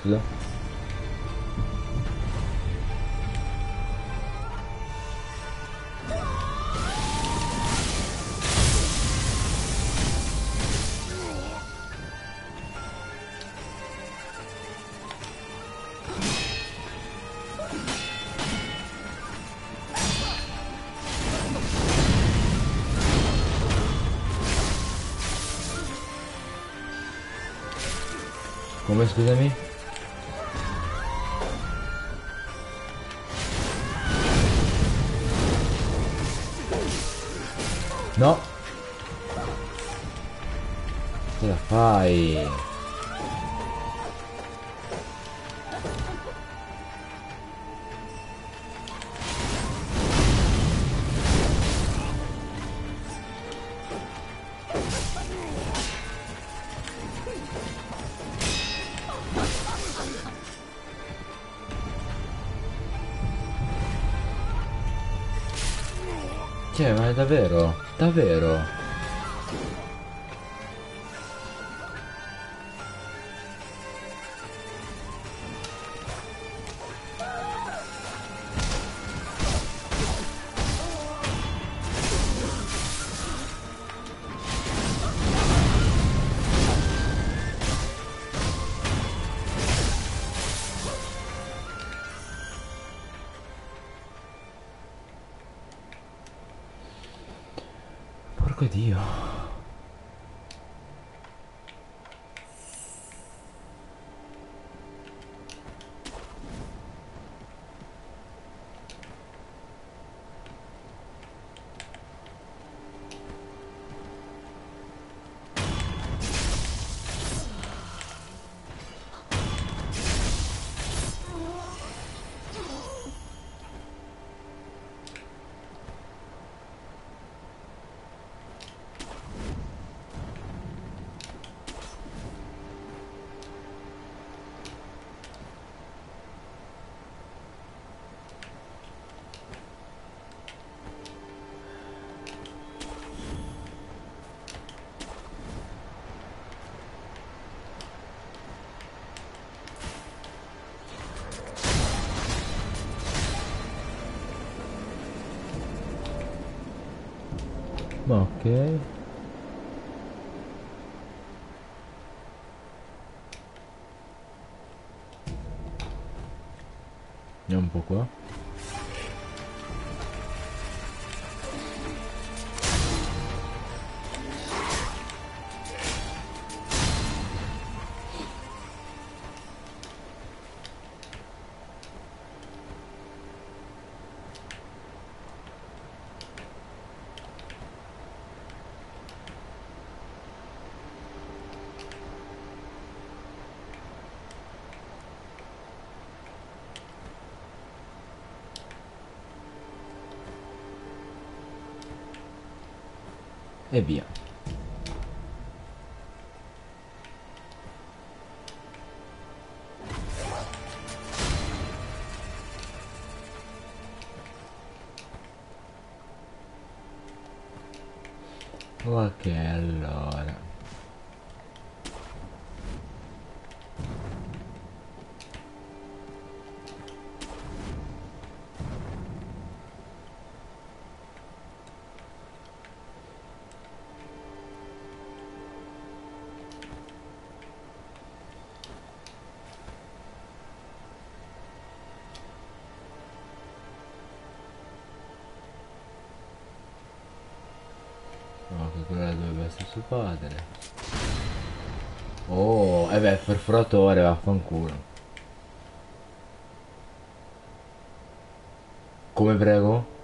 così. Come scusa? Come scusami? No. Davvero? Davvero? Andiamo un po' essere suo padre. Oh, e beh, perforatore, vaffanculo. Come prego?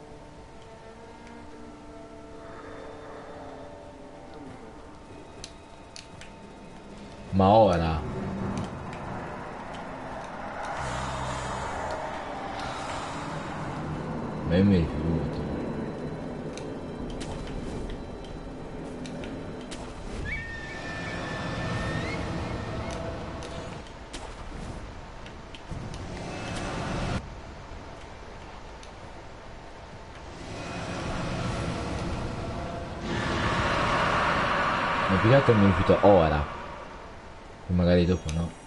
Ma ora? Io mi altro mi rifiuto ora. E magari dopo no.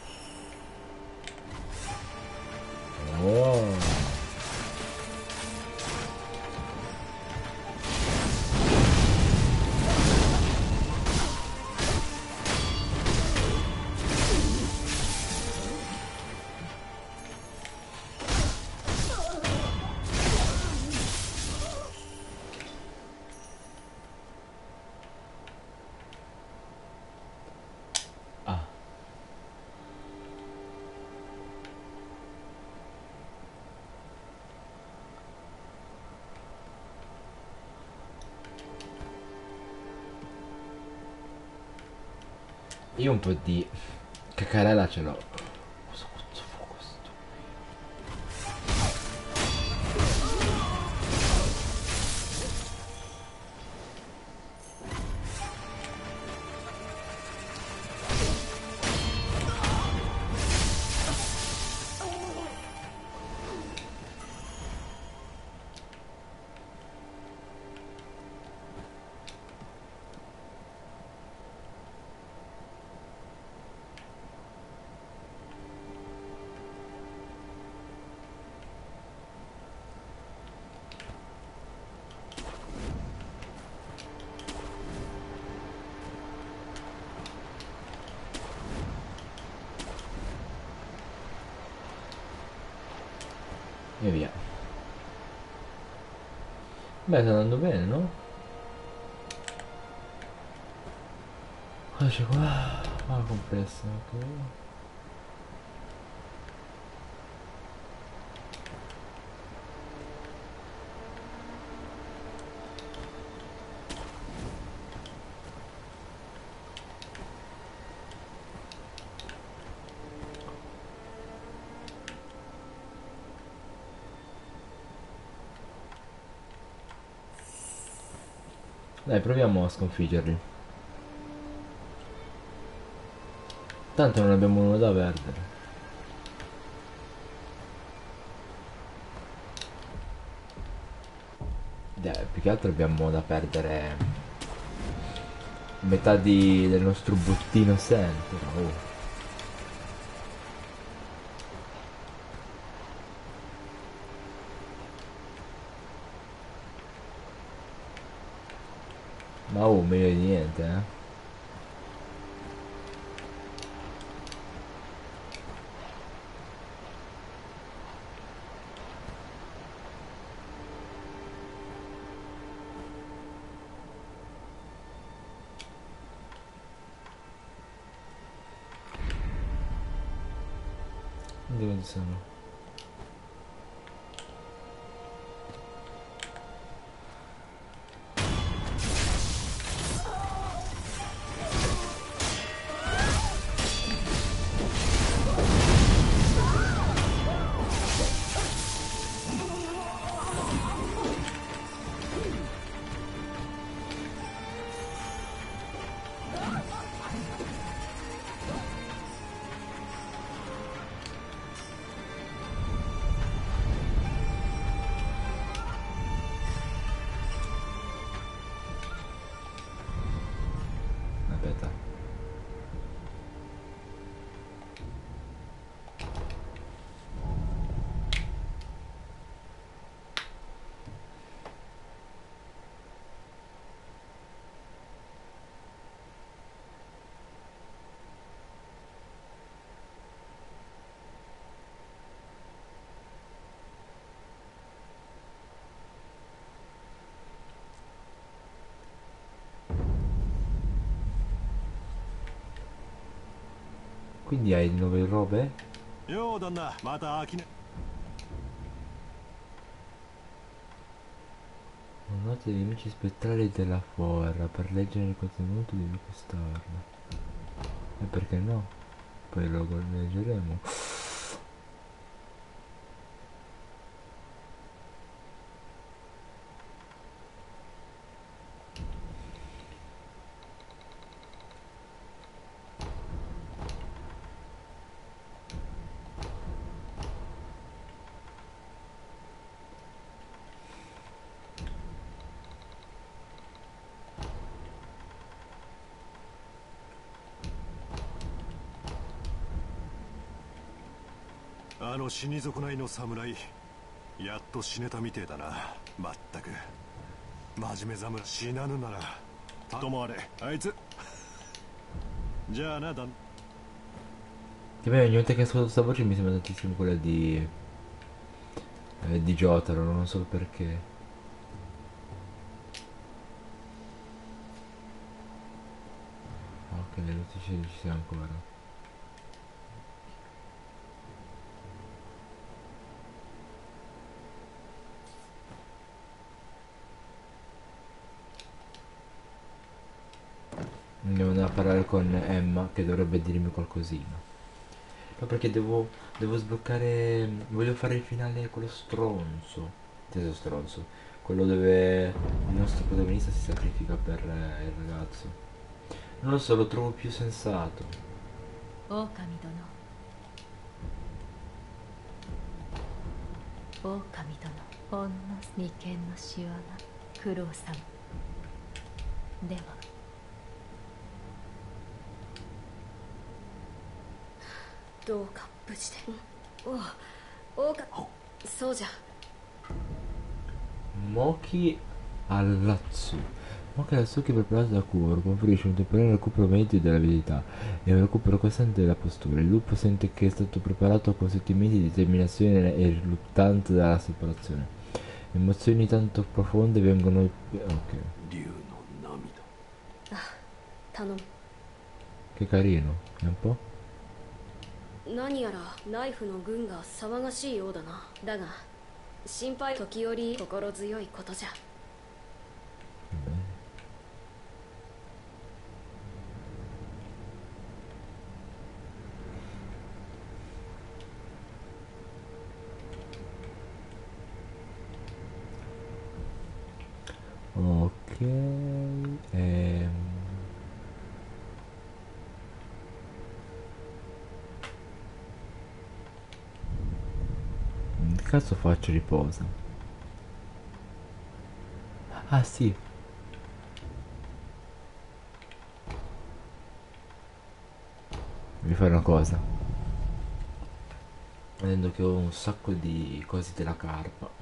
Beh, sta andando bene, no? Guarda qua, ah, complessa, ok. Dai, proviamo a sconfiggerli. Tanto non abbiamo nulla da perdere. Dai, più che altro abbiamo da perdere metà di, del nostro bottino sempre. Oh. Ma oh, meglio di niente, eh. Dove sono? Quindi hai nuove robe? Io donna, mata Una nota degli amici spettrali della Fuora per leggere il contenuto di quest'arma. E perché no? Poi lo leggeremo. の死に損ないの侍やっと死ねたみてえだなまったく真面目侍死なぬならともあれあいつじゃあな旦 Che poi ogni volta che ascolto questa voce mi sembra tantissimo quella di... eh, di Jotaro, non so perché. Ok, le luci ci ci siamo ancora. con Emma che dovrebbe dirmi qualcosina. Ma perché devo, devo sbloccare... Voglio fare il finale con lo stronzo. Teso stronzo. Quello dove il nostro protagonista si sacrifica per eh, il ragazzo. Non lo so, lo trovo più sensato. Oh, dono. Oh, dono. Onno, niken no shiwa ga kurou-sama. どうか無事でおおおかそうじゃ Mochi all'azzu. Mochi all'azzu che preparato da Kuro conferisce un temporaneo recupero medio della abilità e un recupero costante della postura. Il lupo sente che è stato preparato con sentimenti di determinazione e riluttanza dalla separazione. Emozioni tanto profonde vengono... Ok. 竜の涙頼む Che carino, è un po'. 何やらナイフの軍が騒がしいようだな。だが心配時折心強いことじゃ。Cazzo faccio riposa? Ah sì. Devi fare una cosa. Vedendo che ho un sacco di cose della carpa.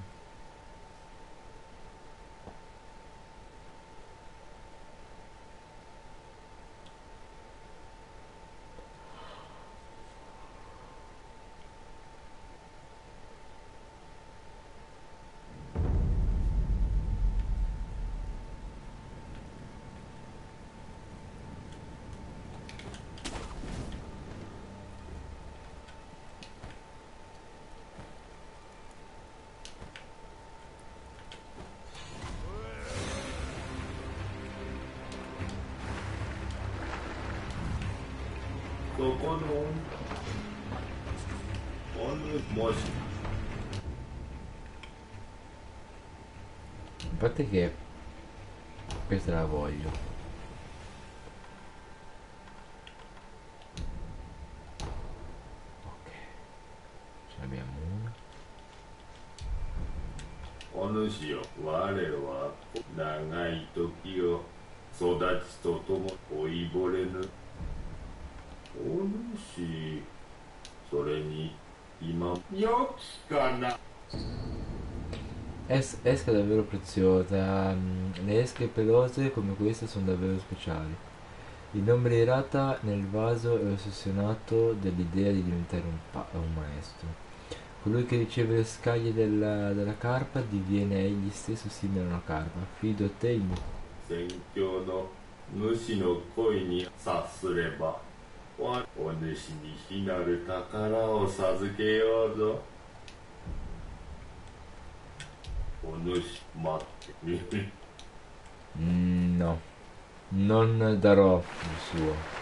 Es- esca davvero preziosa. mm, Le esche pelose come queste sono davvero speciali. Il nome di Rata nel vaso è ossessionato dall'idea di diventare un, pa- un maestro. Colui che riceve le scaglie della, della carpa diviene egli stesso simile a una carpa. Affido a te il mio 宣教の主の恋に察すればわお主に非なる宝を授けようぞ con due smatti. Mm, no, non darò il suo.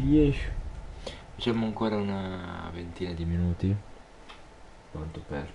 Ci riesce. Facciamo ancora una ventina di minuti. Tanto per.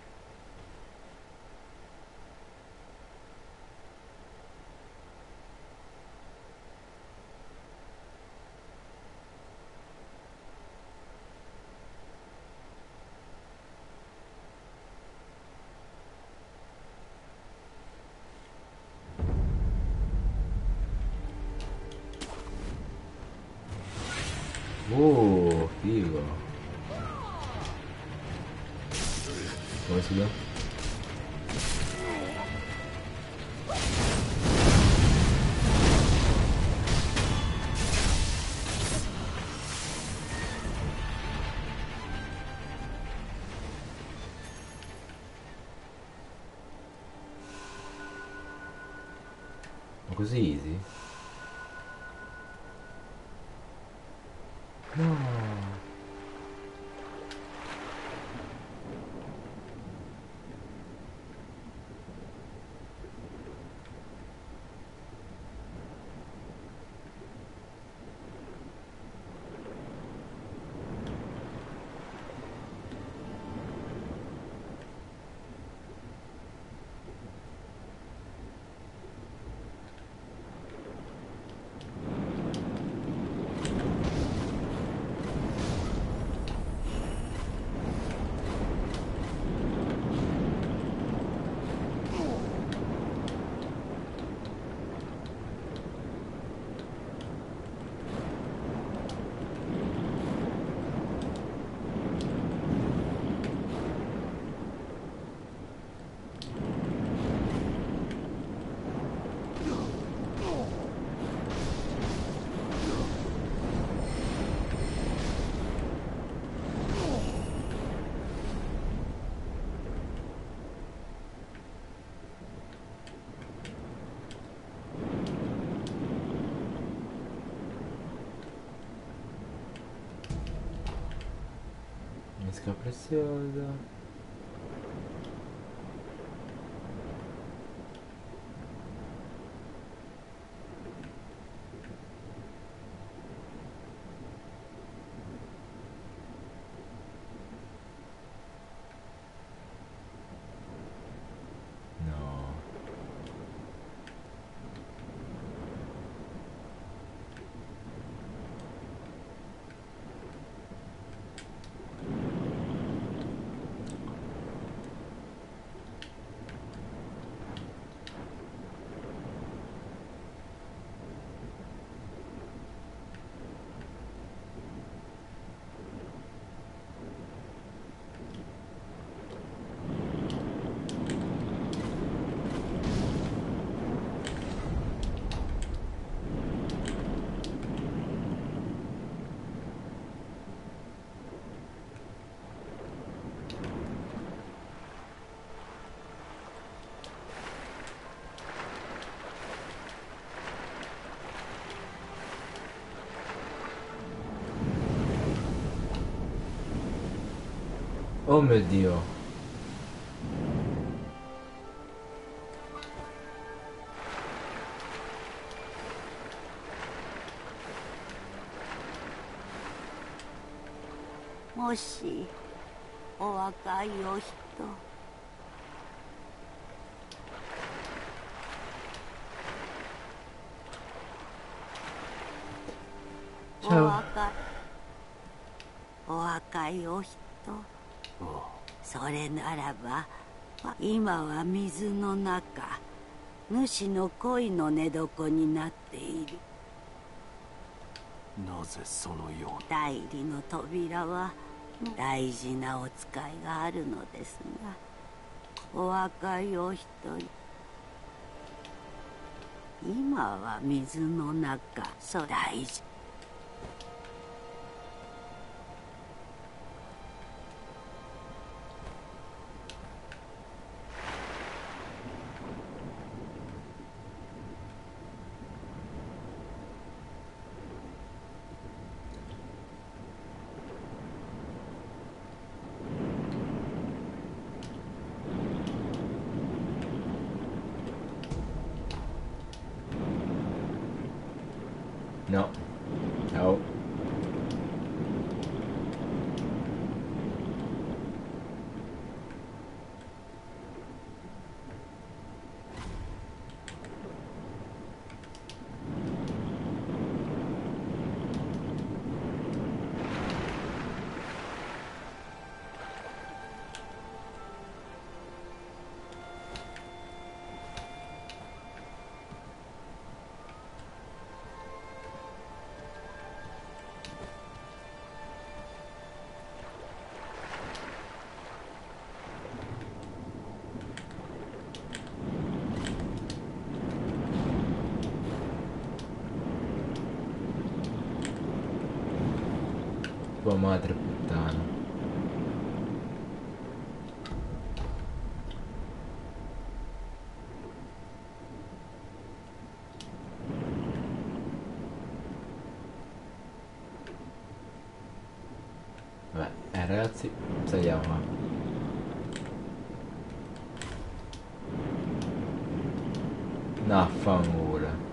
precioso. Oh mio dio. もしお若 今は水の中。主の恋の寝床になっている。なぜそのよう代理の扉は大事なお使いがあるのですが。お若いお一人。今は水の中。そう大事 Tua madre puttana. Vabbè, eh ragazzi, saliamo qua. No, fanculo.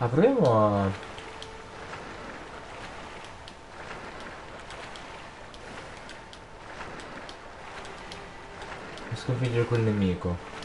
Ah, proviamo a... a sconfiggere quel nemico.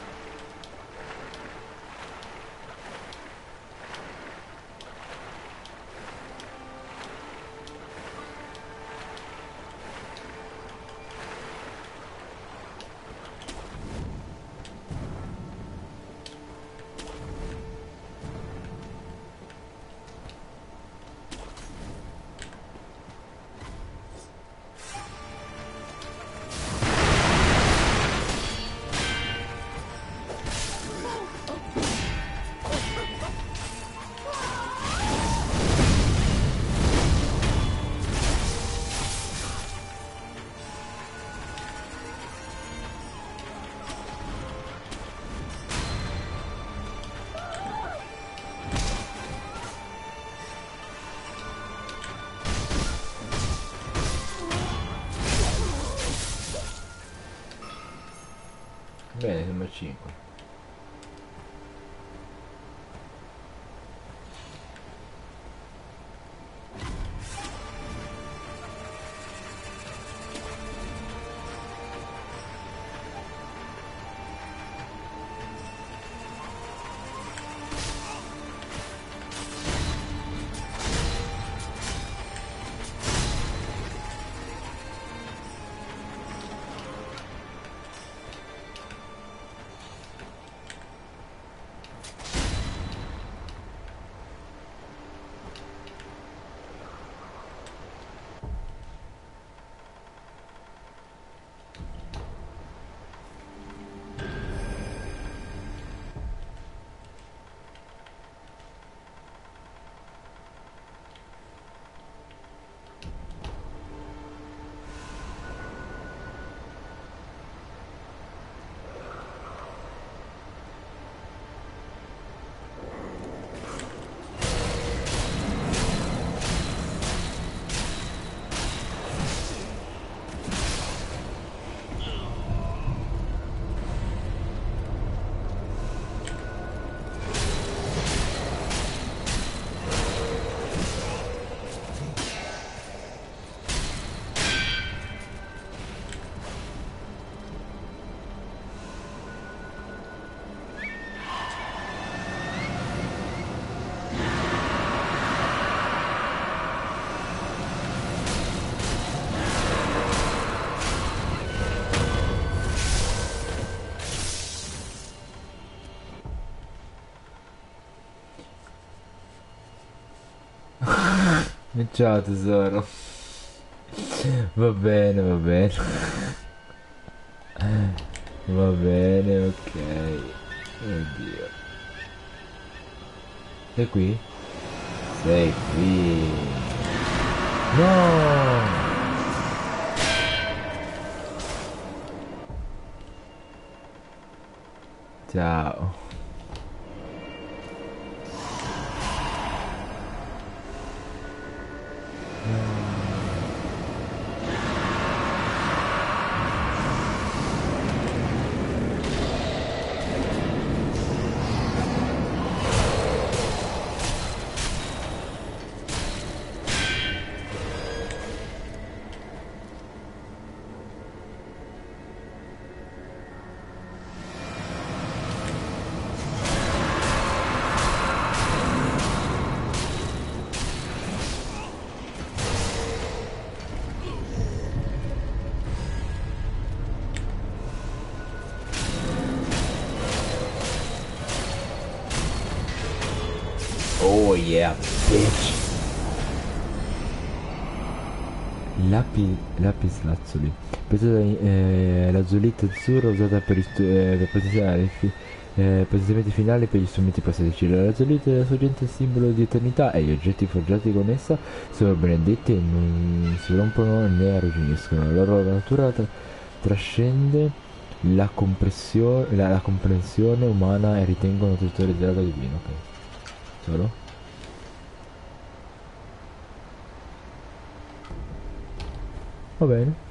Ciao tesoro. Va bene, va bene. Va bene, ok. Oddio. Sei qui? Sei qui. No! Lapis lazzuli. Pensate eh, l'azzolita azzurra usata per, eh, fi- eh, posizionamenti finali per gli strumenti passatici. L'azzolita è la sorgente simbolo di eternità e gli oggetti forgiati con essa sono benedetti e non si rompono né arrugginiscono. La loro natura tra- trascende la, la, la comprensione umana e ritengono tutore dell'altro divino. Ok. Solo? Va bene.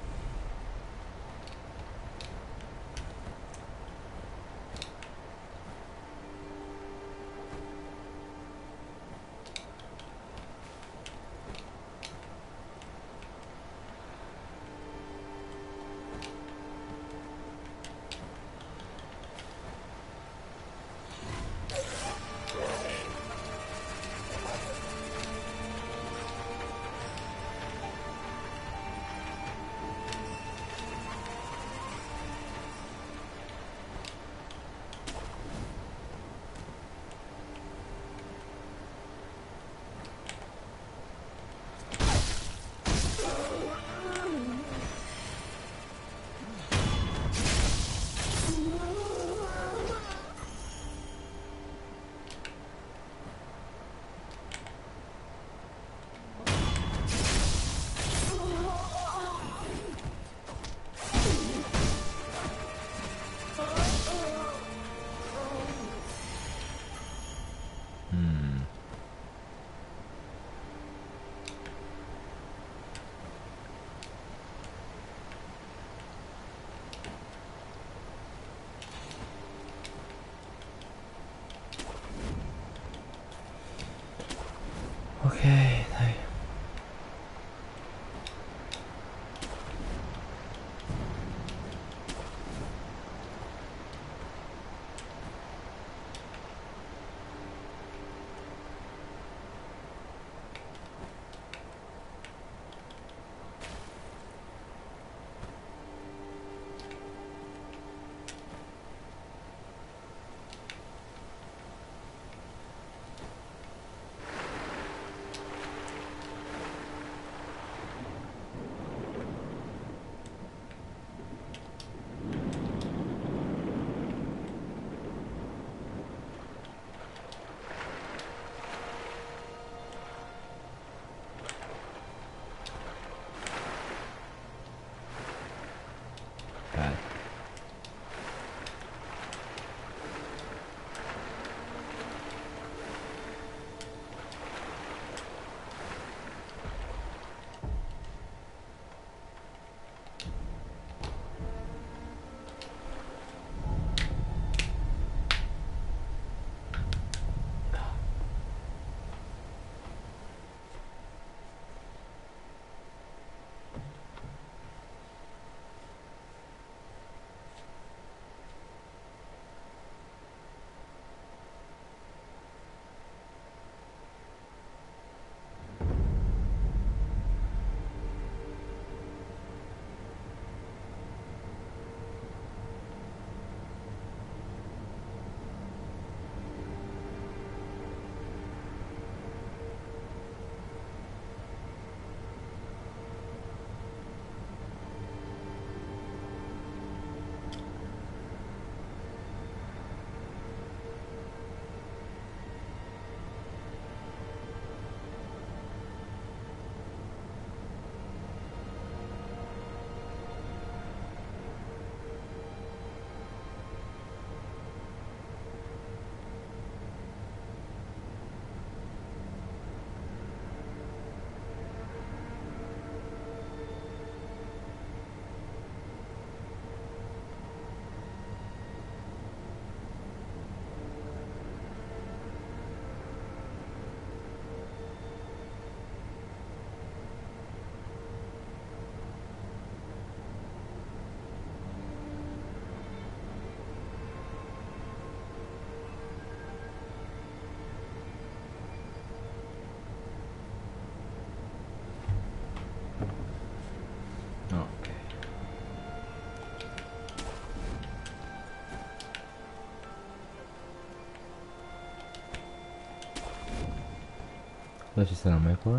Cosa ci sarà mai qua?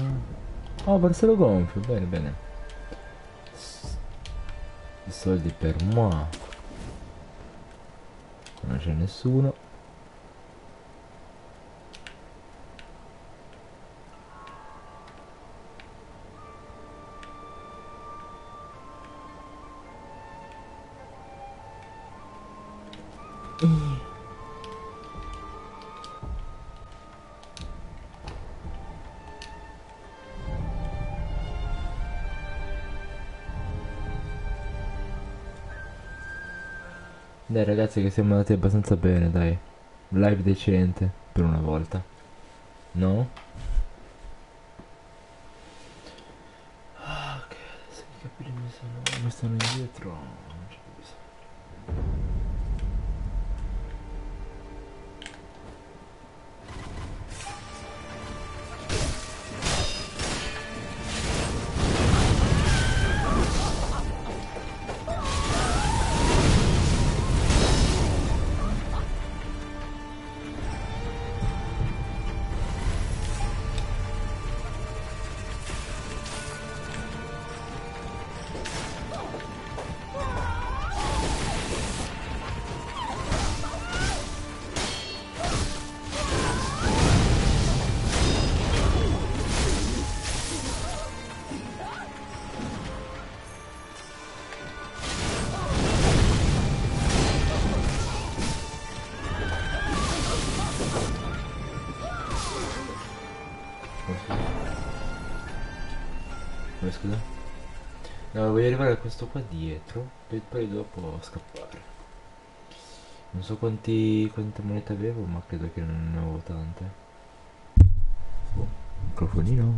Oh, Barcelo gonfio, bene, bene. I soldi per moi. Non c'è nessuno. Dai ragazzi che siamo andati abbastanza bene, dai. Live decente, per una volta. No? Ah, ok, adesso i capelli mi sono, mi stanno indietro. Questo qua dietro e poi dopo scappare. Non so quanti, quante monete avevo, ma credo che non ne avevo tante. Boh. microfonino.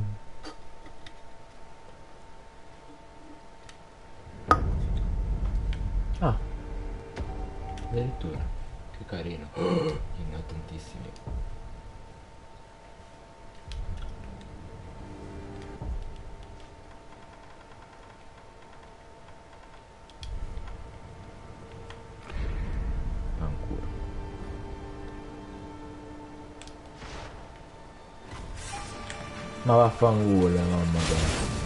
Ah, addirittura, che carino. ne ho tantissimi. Ma vaffanculo, mamma mia.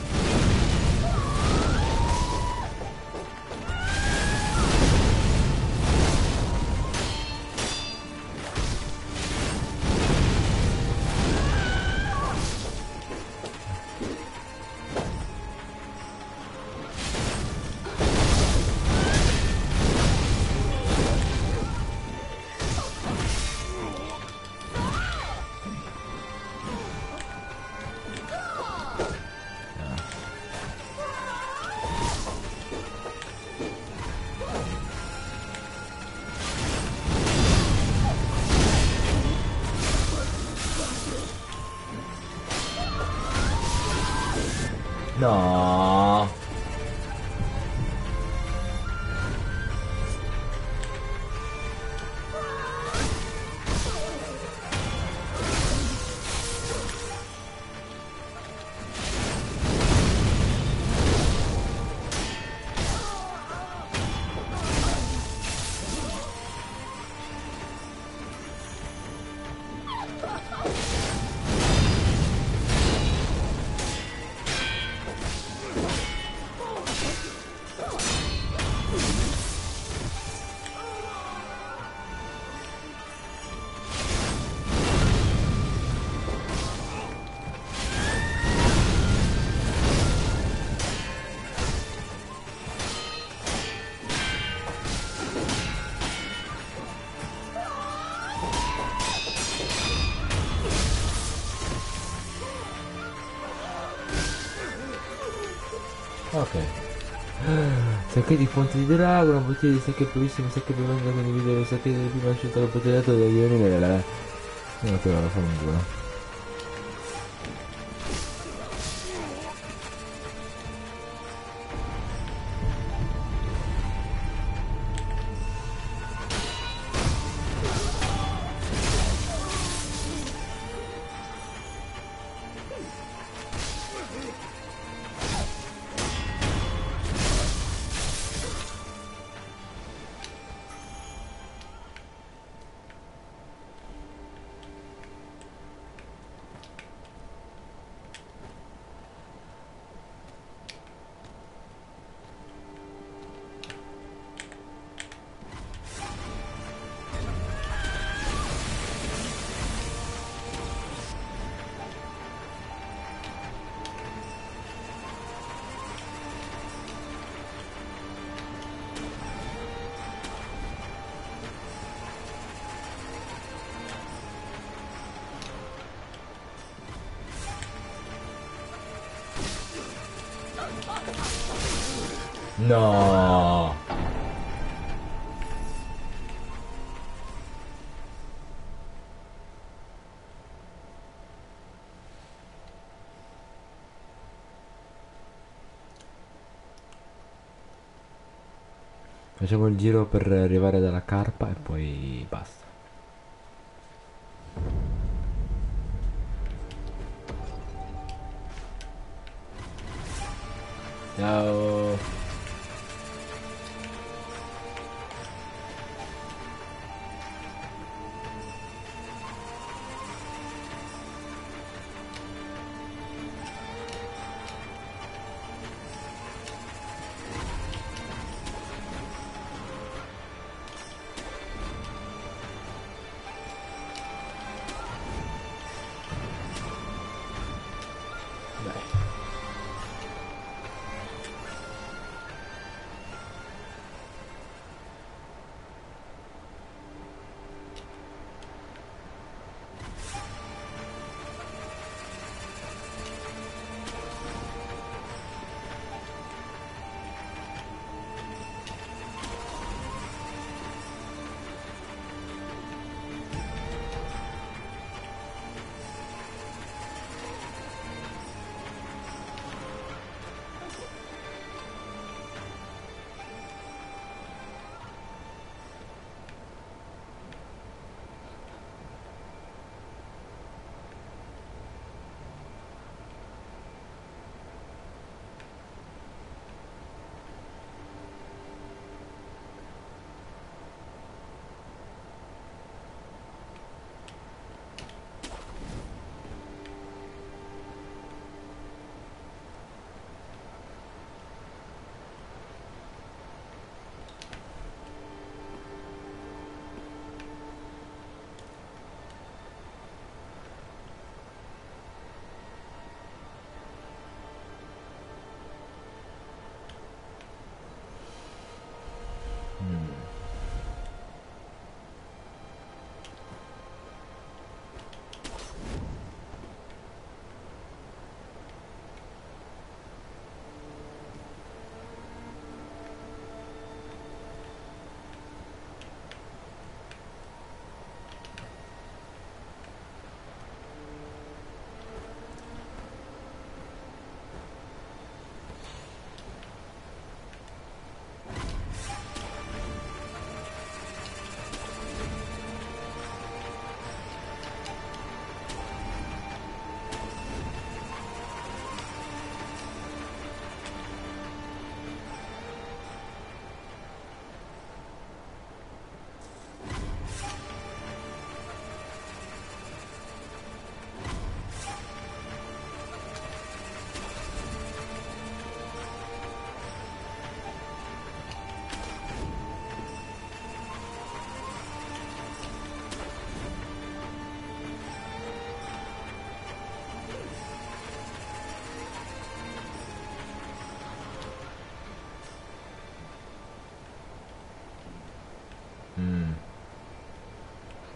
No. Sacche di fonte di drago, una bottiglia di sacche purissimo, sacche per vendere condividere, di prima scelta la bottiglia da divenire. Non te la fa un culo. Facciamo il giro per arrivare dalla carpa e poi basta. Ciao.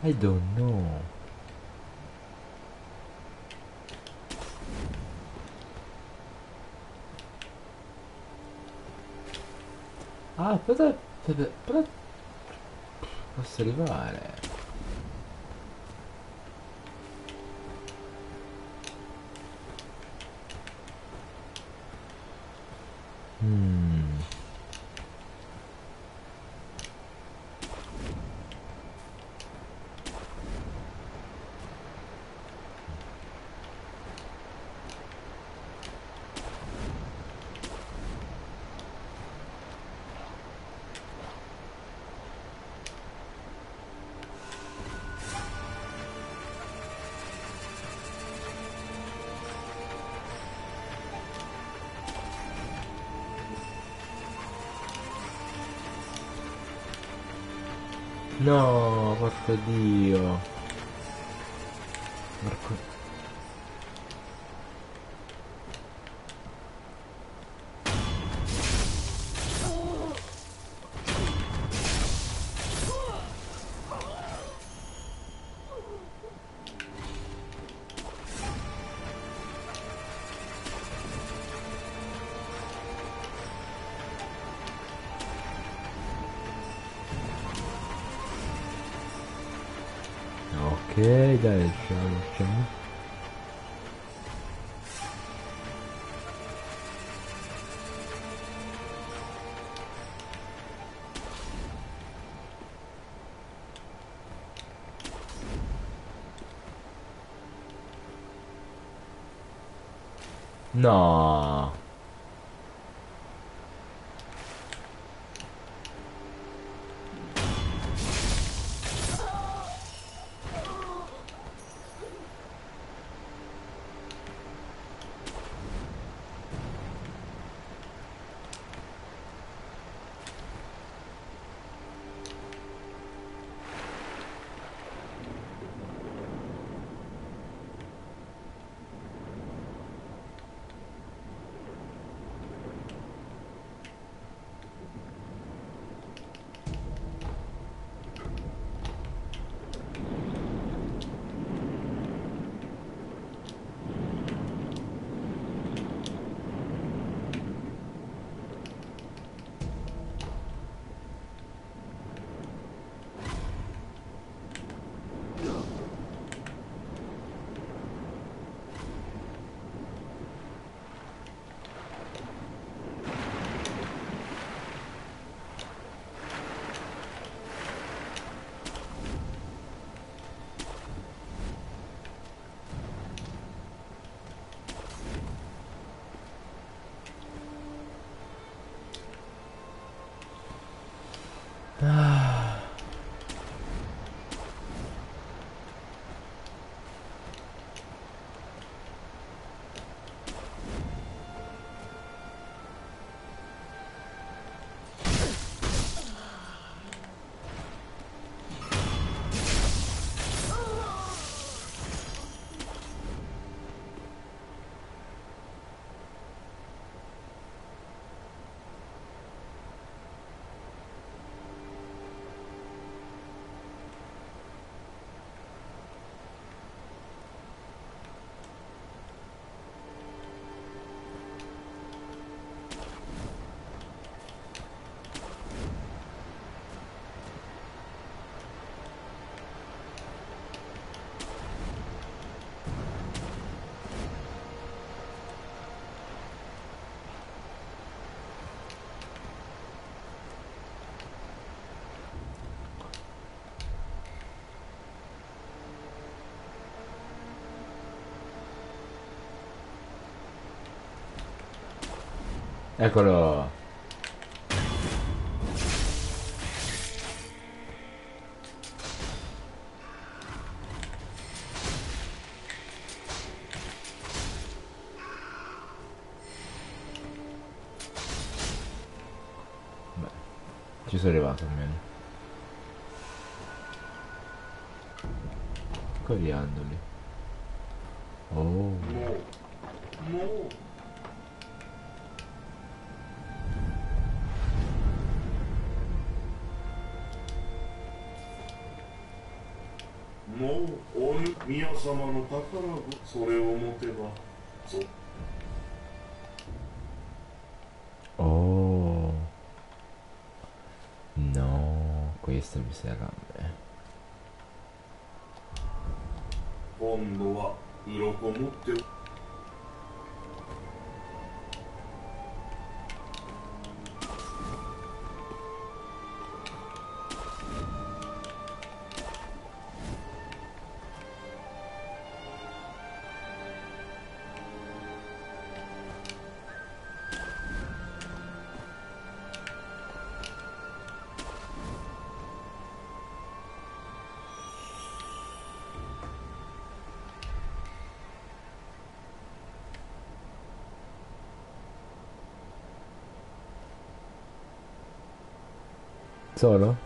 I don't know. Ah, aspetta, aspetta. Posso arrivare? No, porco No. Eccolo. Beh, 様の宝具それを持てばそ Oh. No, questo mi a me. 今度は鱗持って「Solo?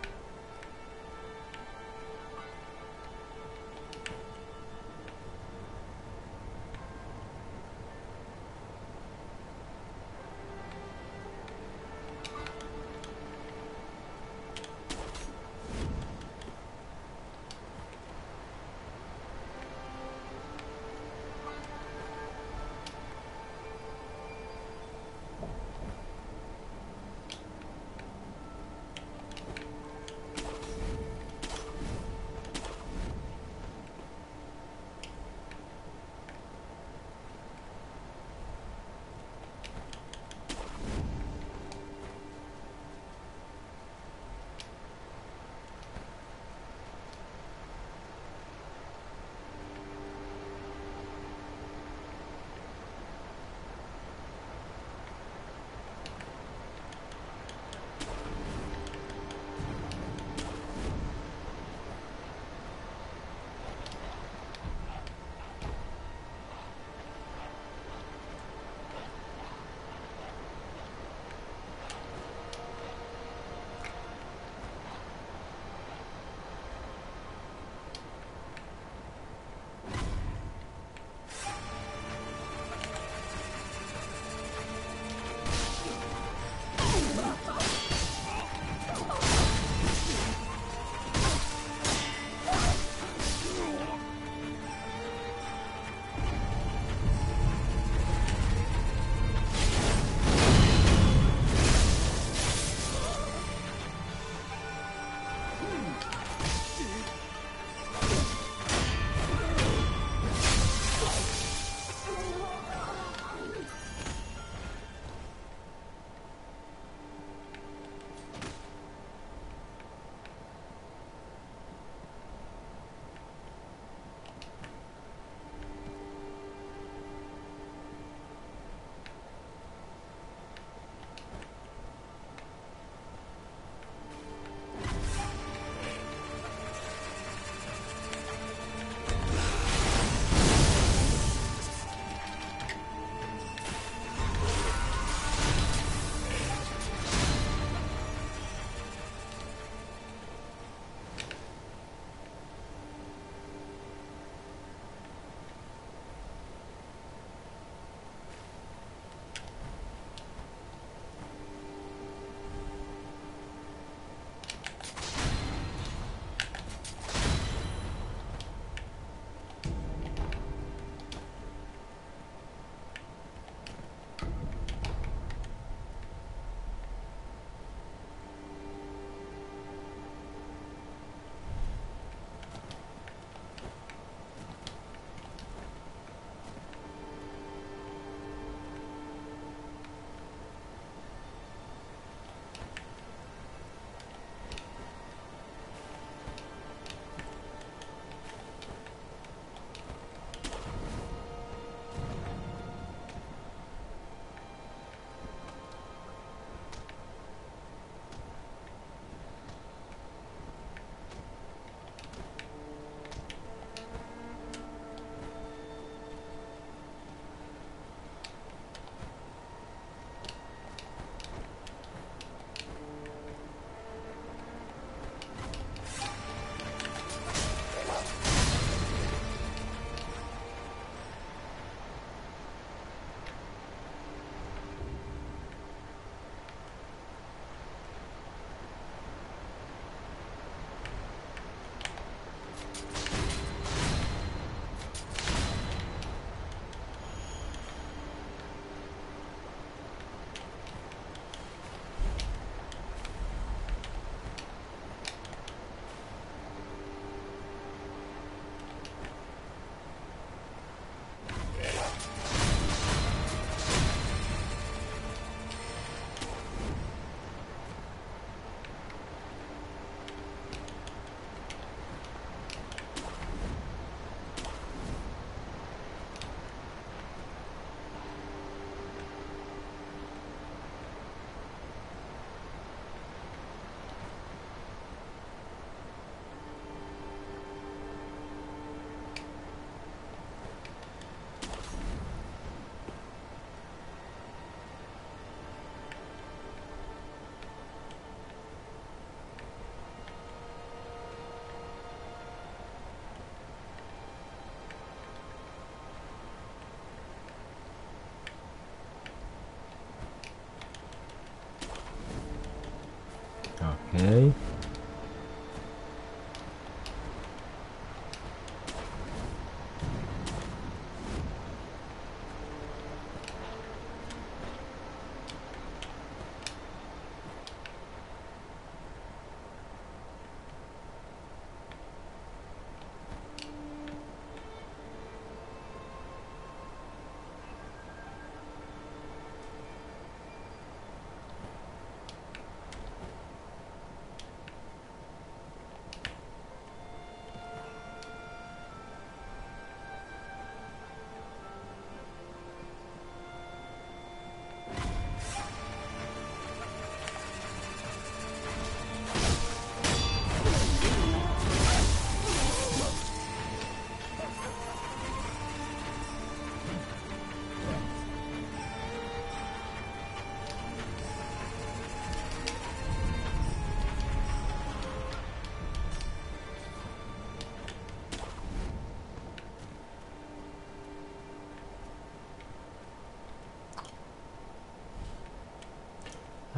Okay.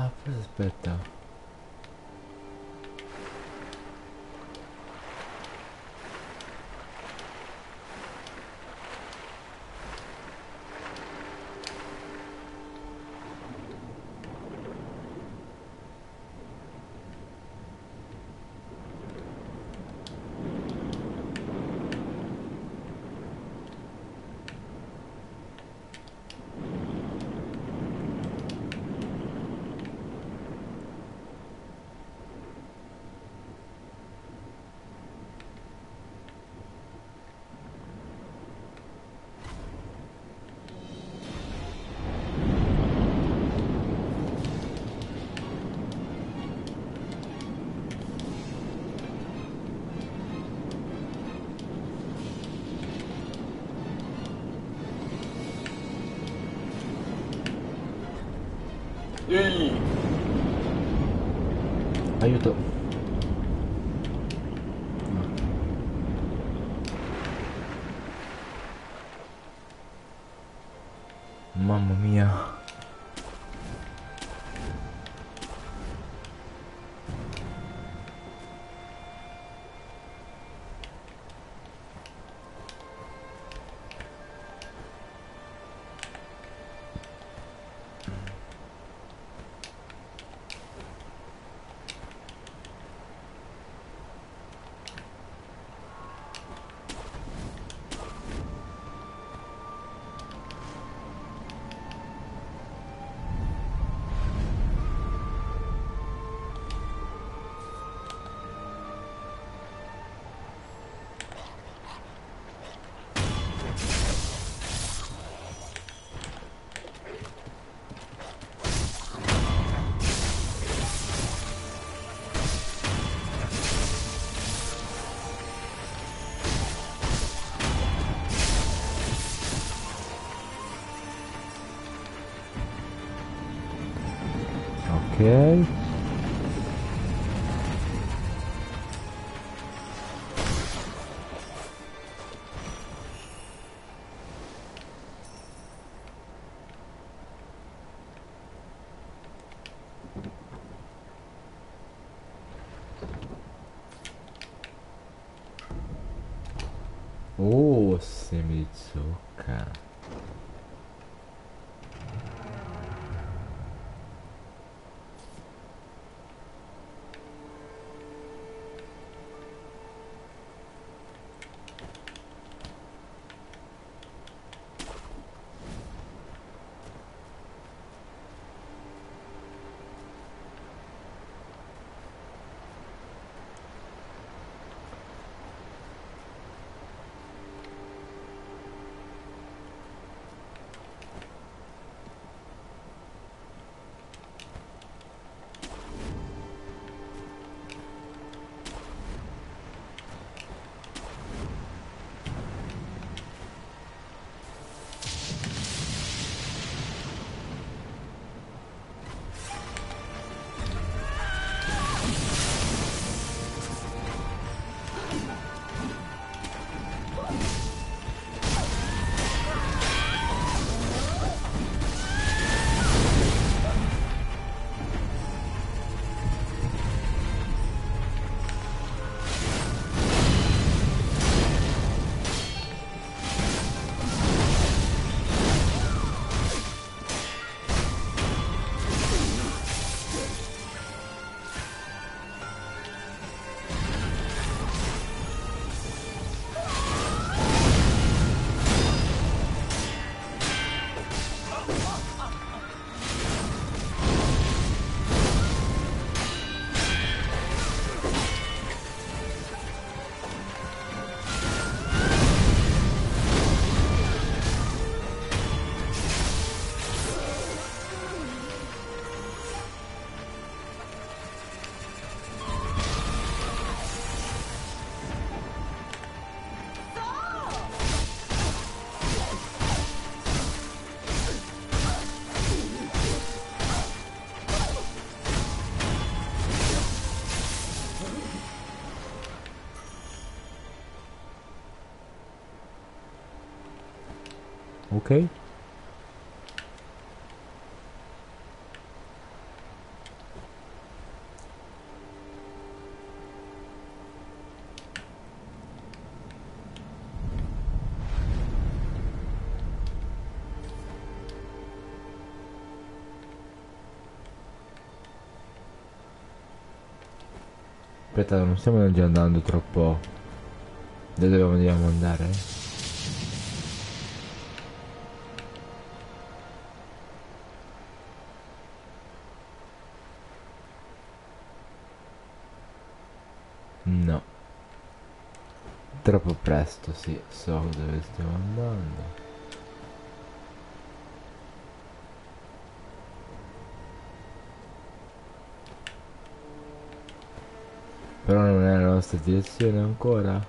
Aspetta. Ok. Oh, semi ok? Aspetta, non stiamo già andando troppo. Dove dobbiamo andare? No. Troppo presto, sì, so dove stiamo andando. Però non è la nostra direzione ancora.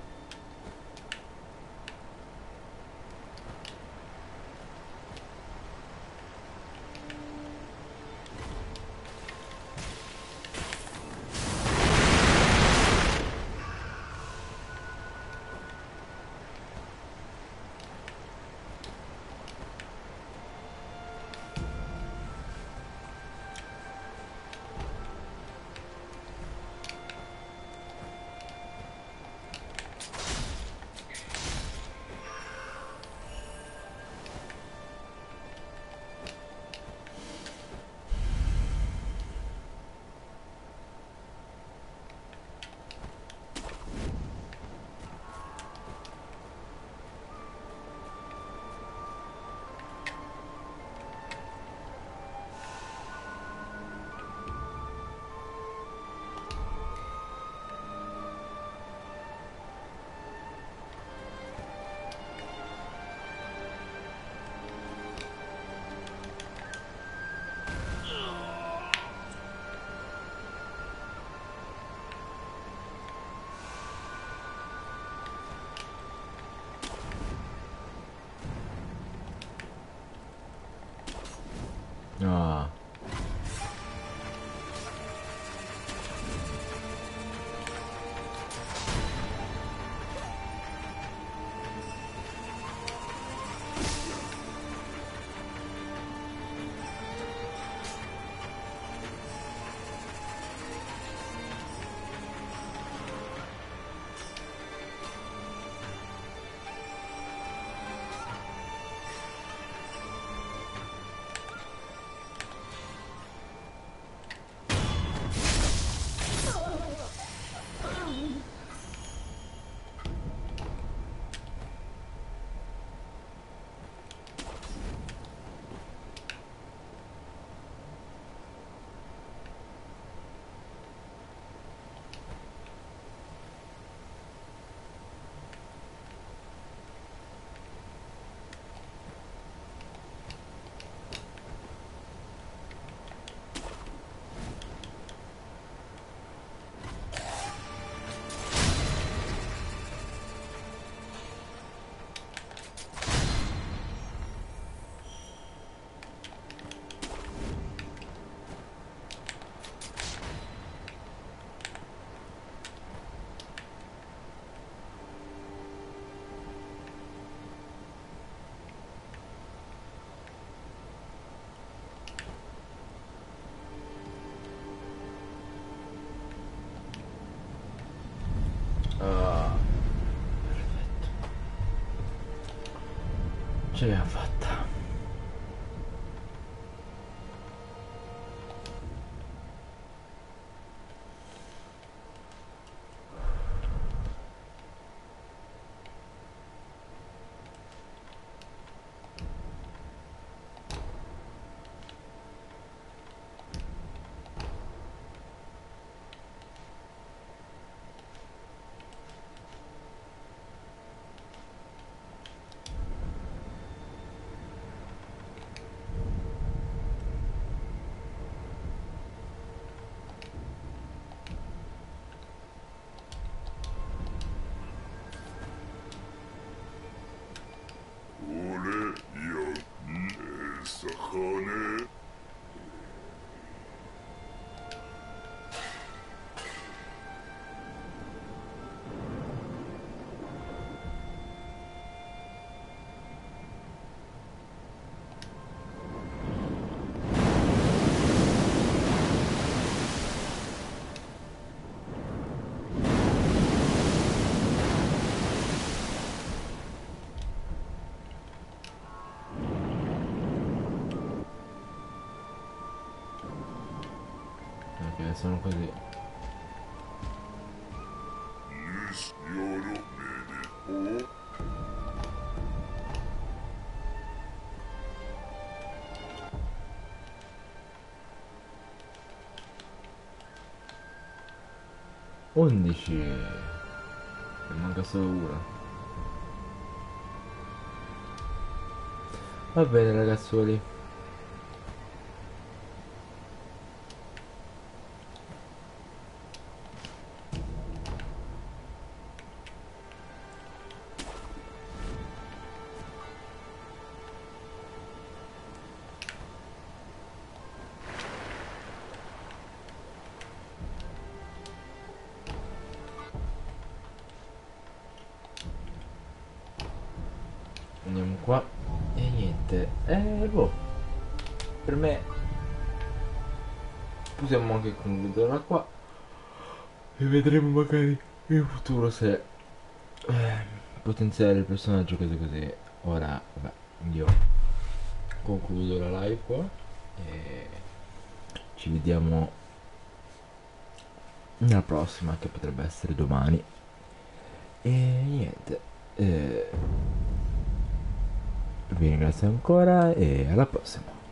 Ce l'abbiamo fatta. che cojones. Sono così. Undici. Ne manca solo una. Va bene ragazzuoli. Possiamo anche concluderla qua. E vedremo magari in futuro se eh, potenziare il personaggio così così. Ora, vabbè, io concludo la live qua. E ci vediamo nella prossima che potrebbe essere domani. E niente. Eh, vi ringrazio ancora e alla prossima.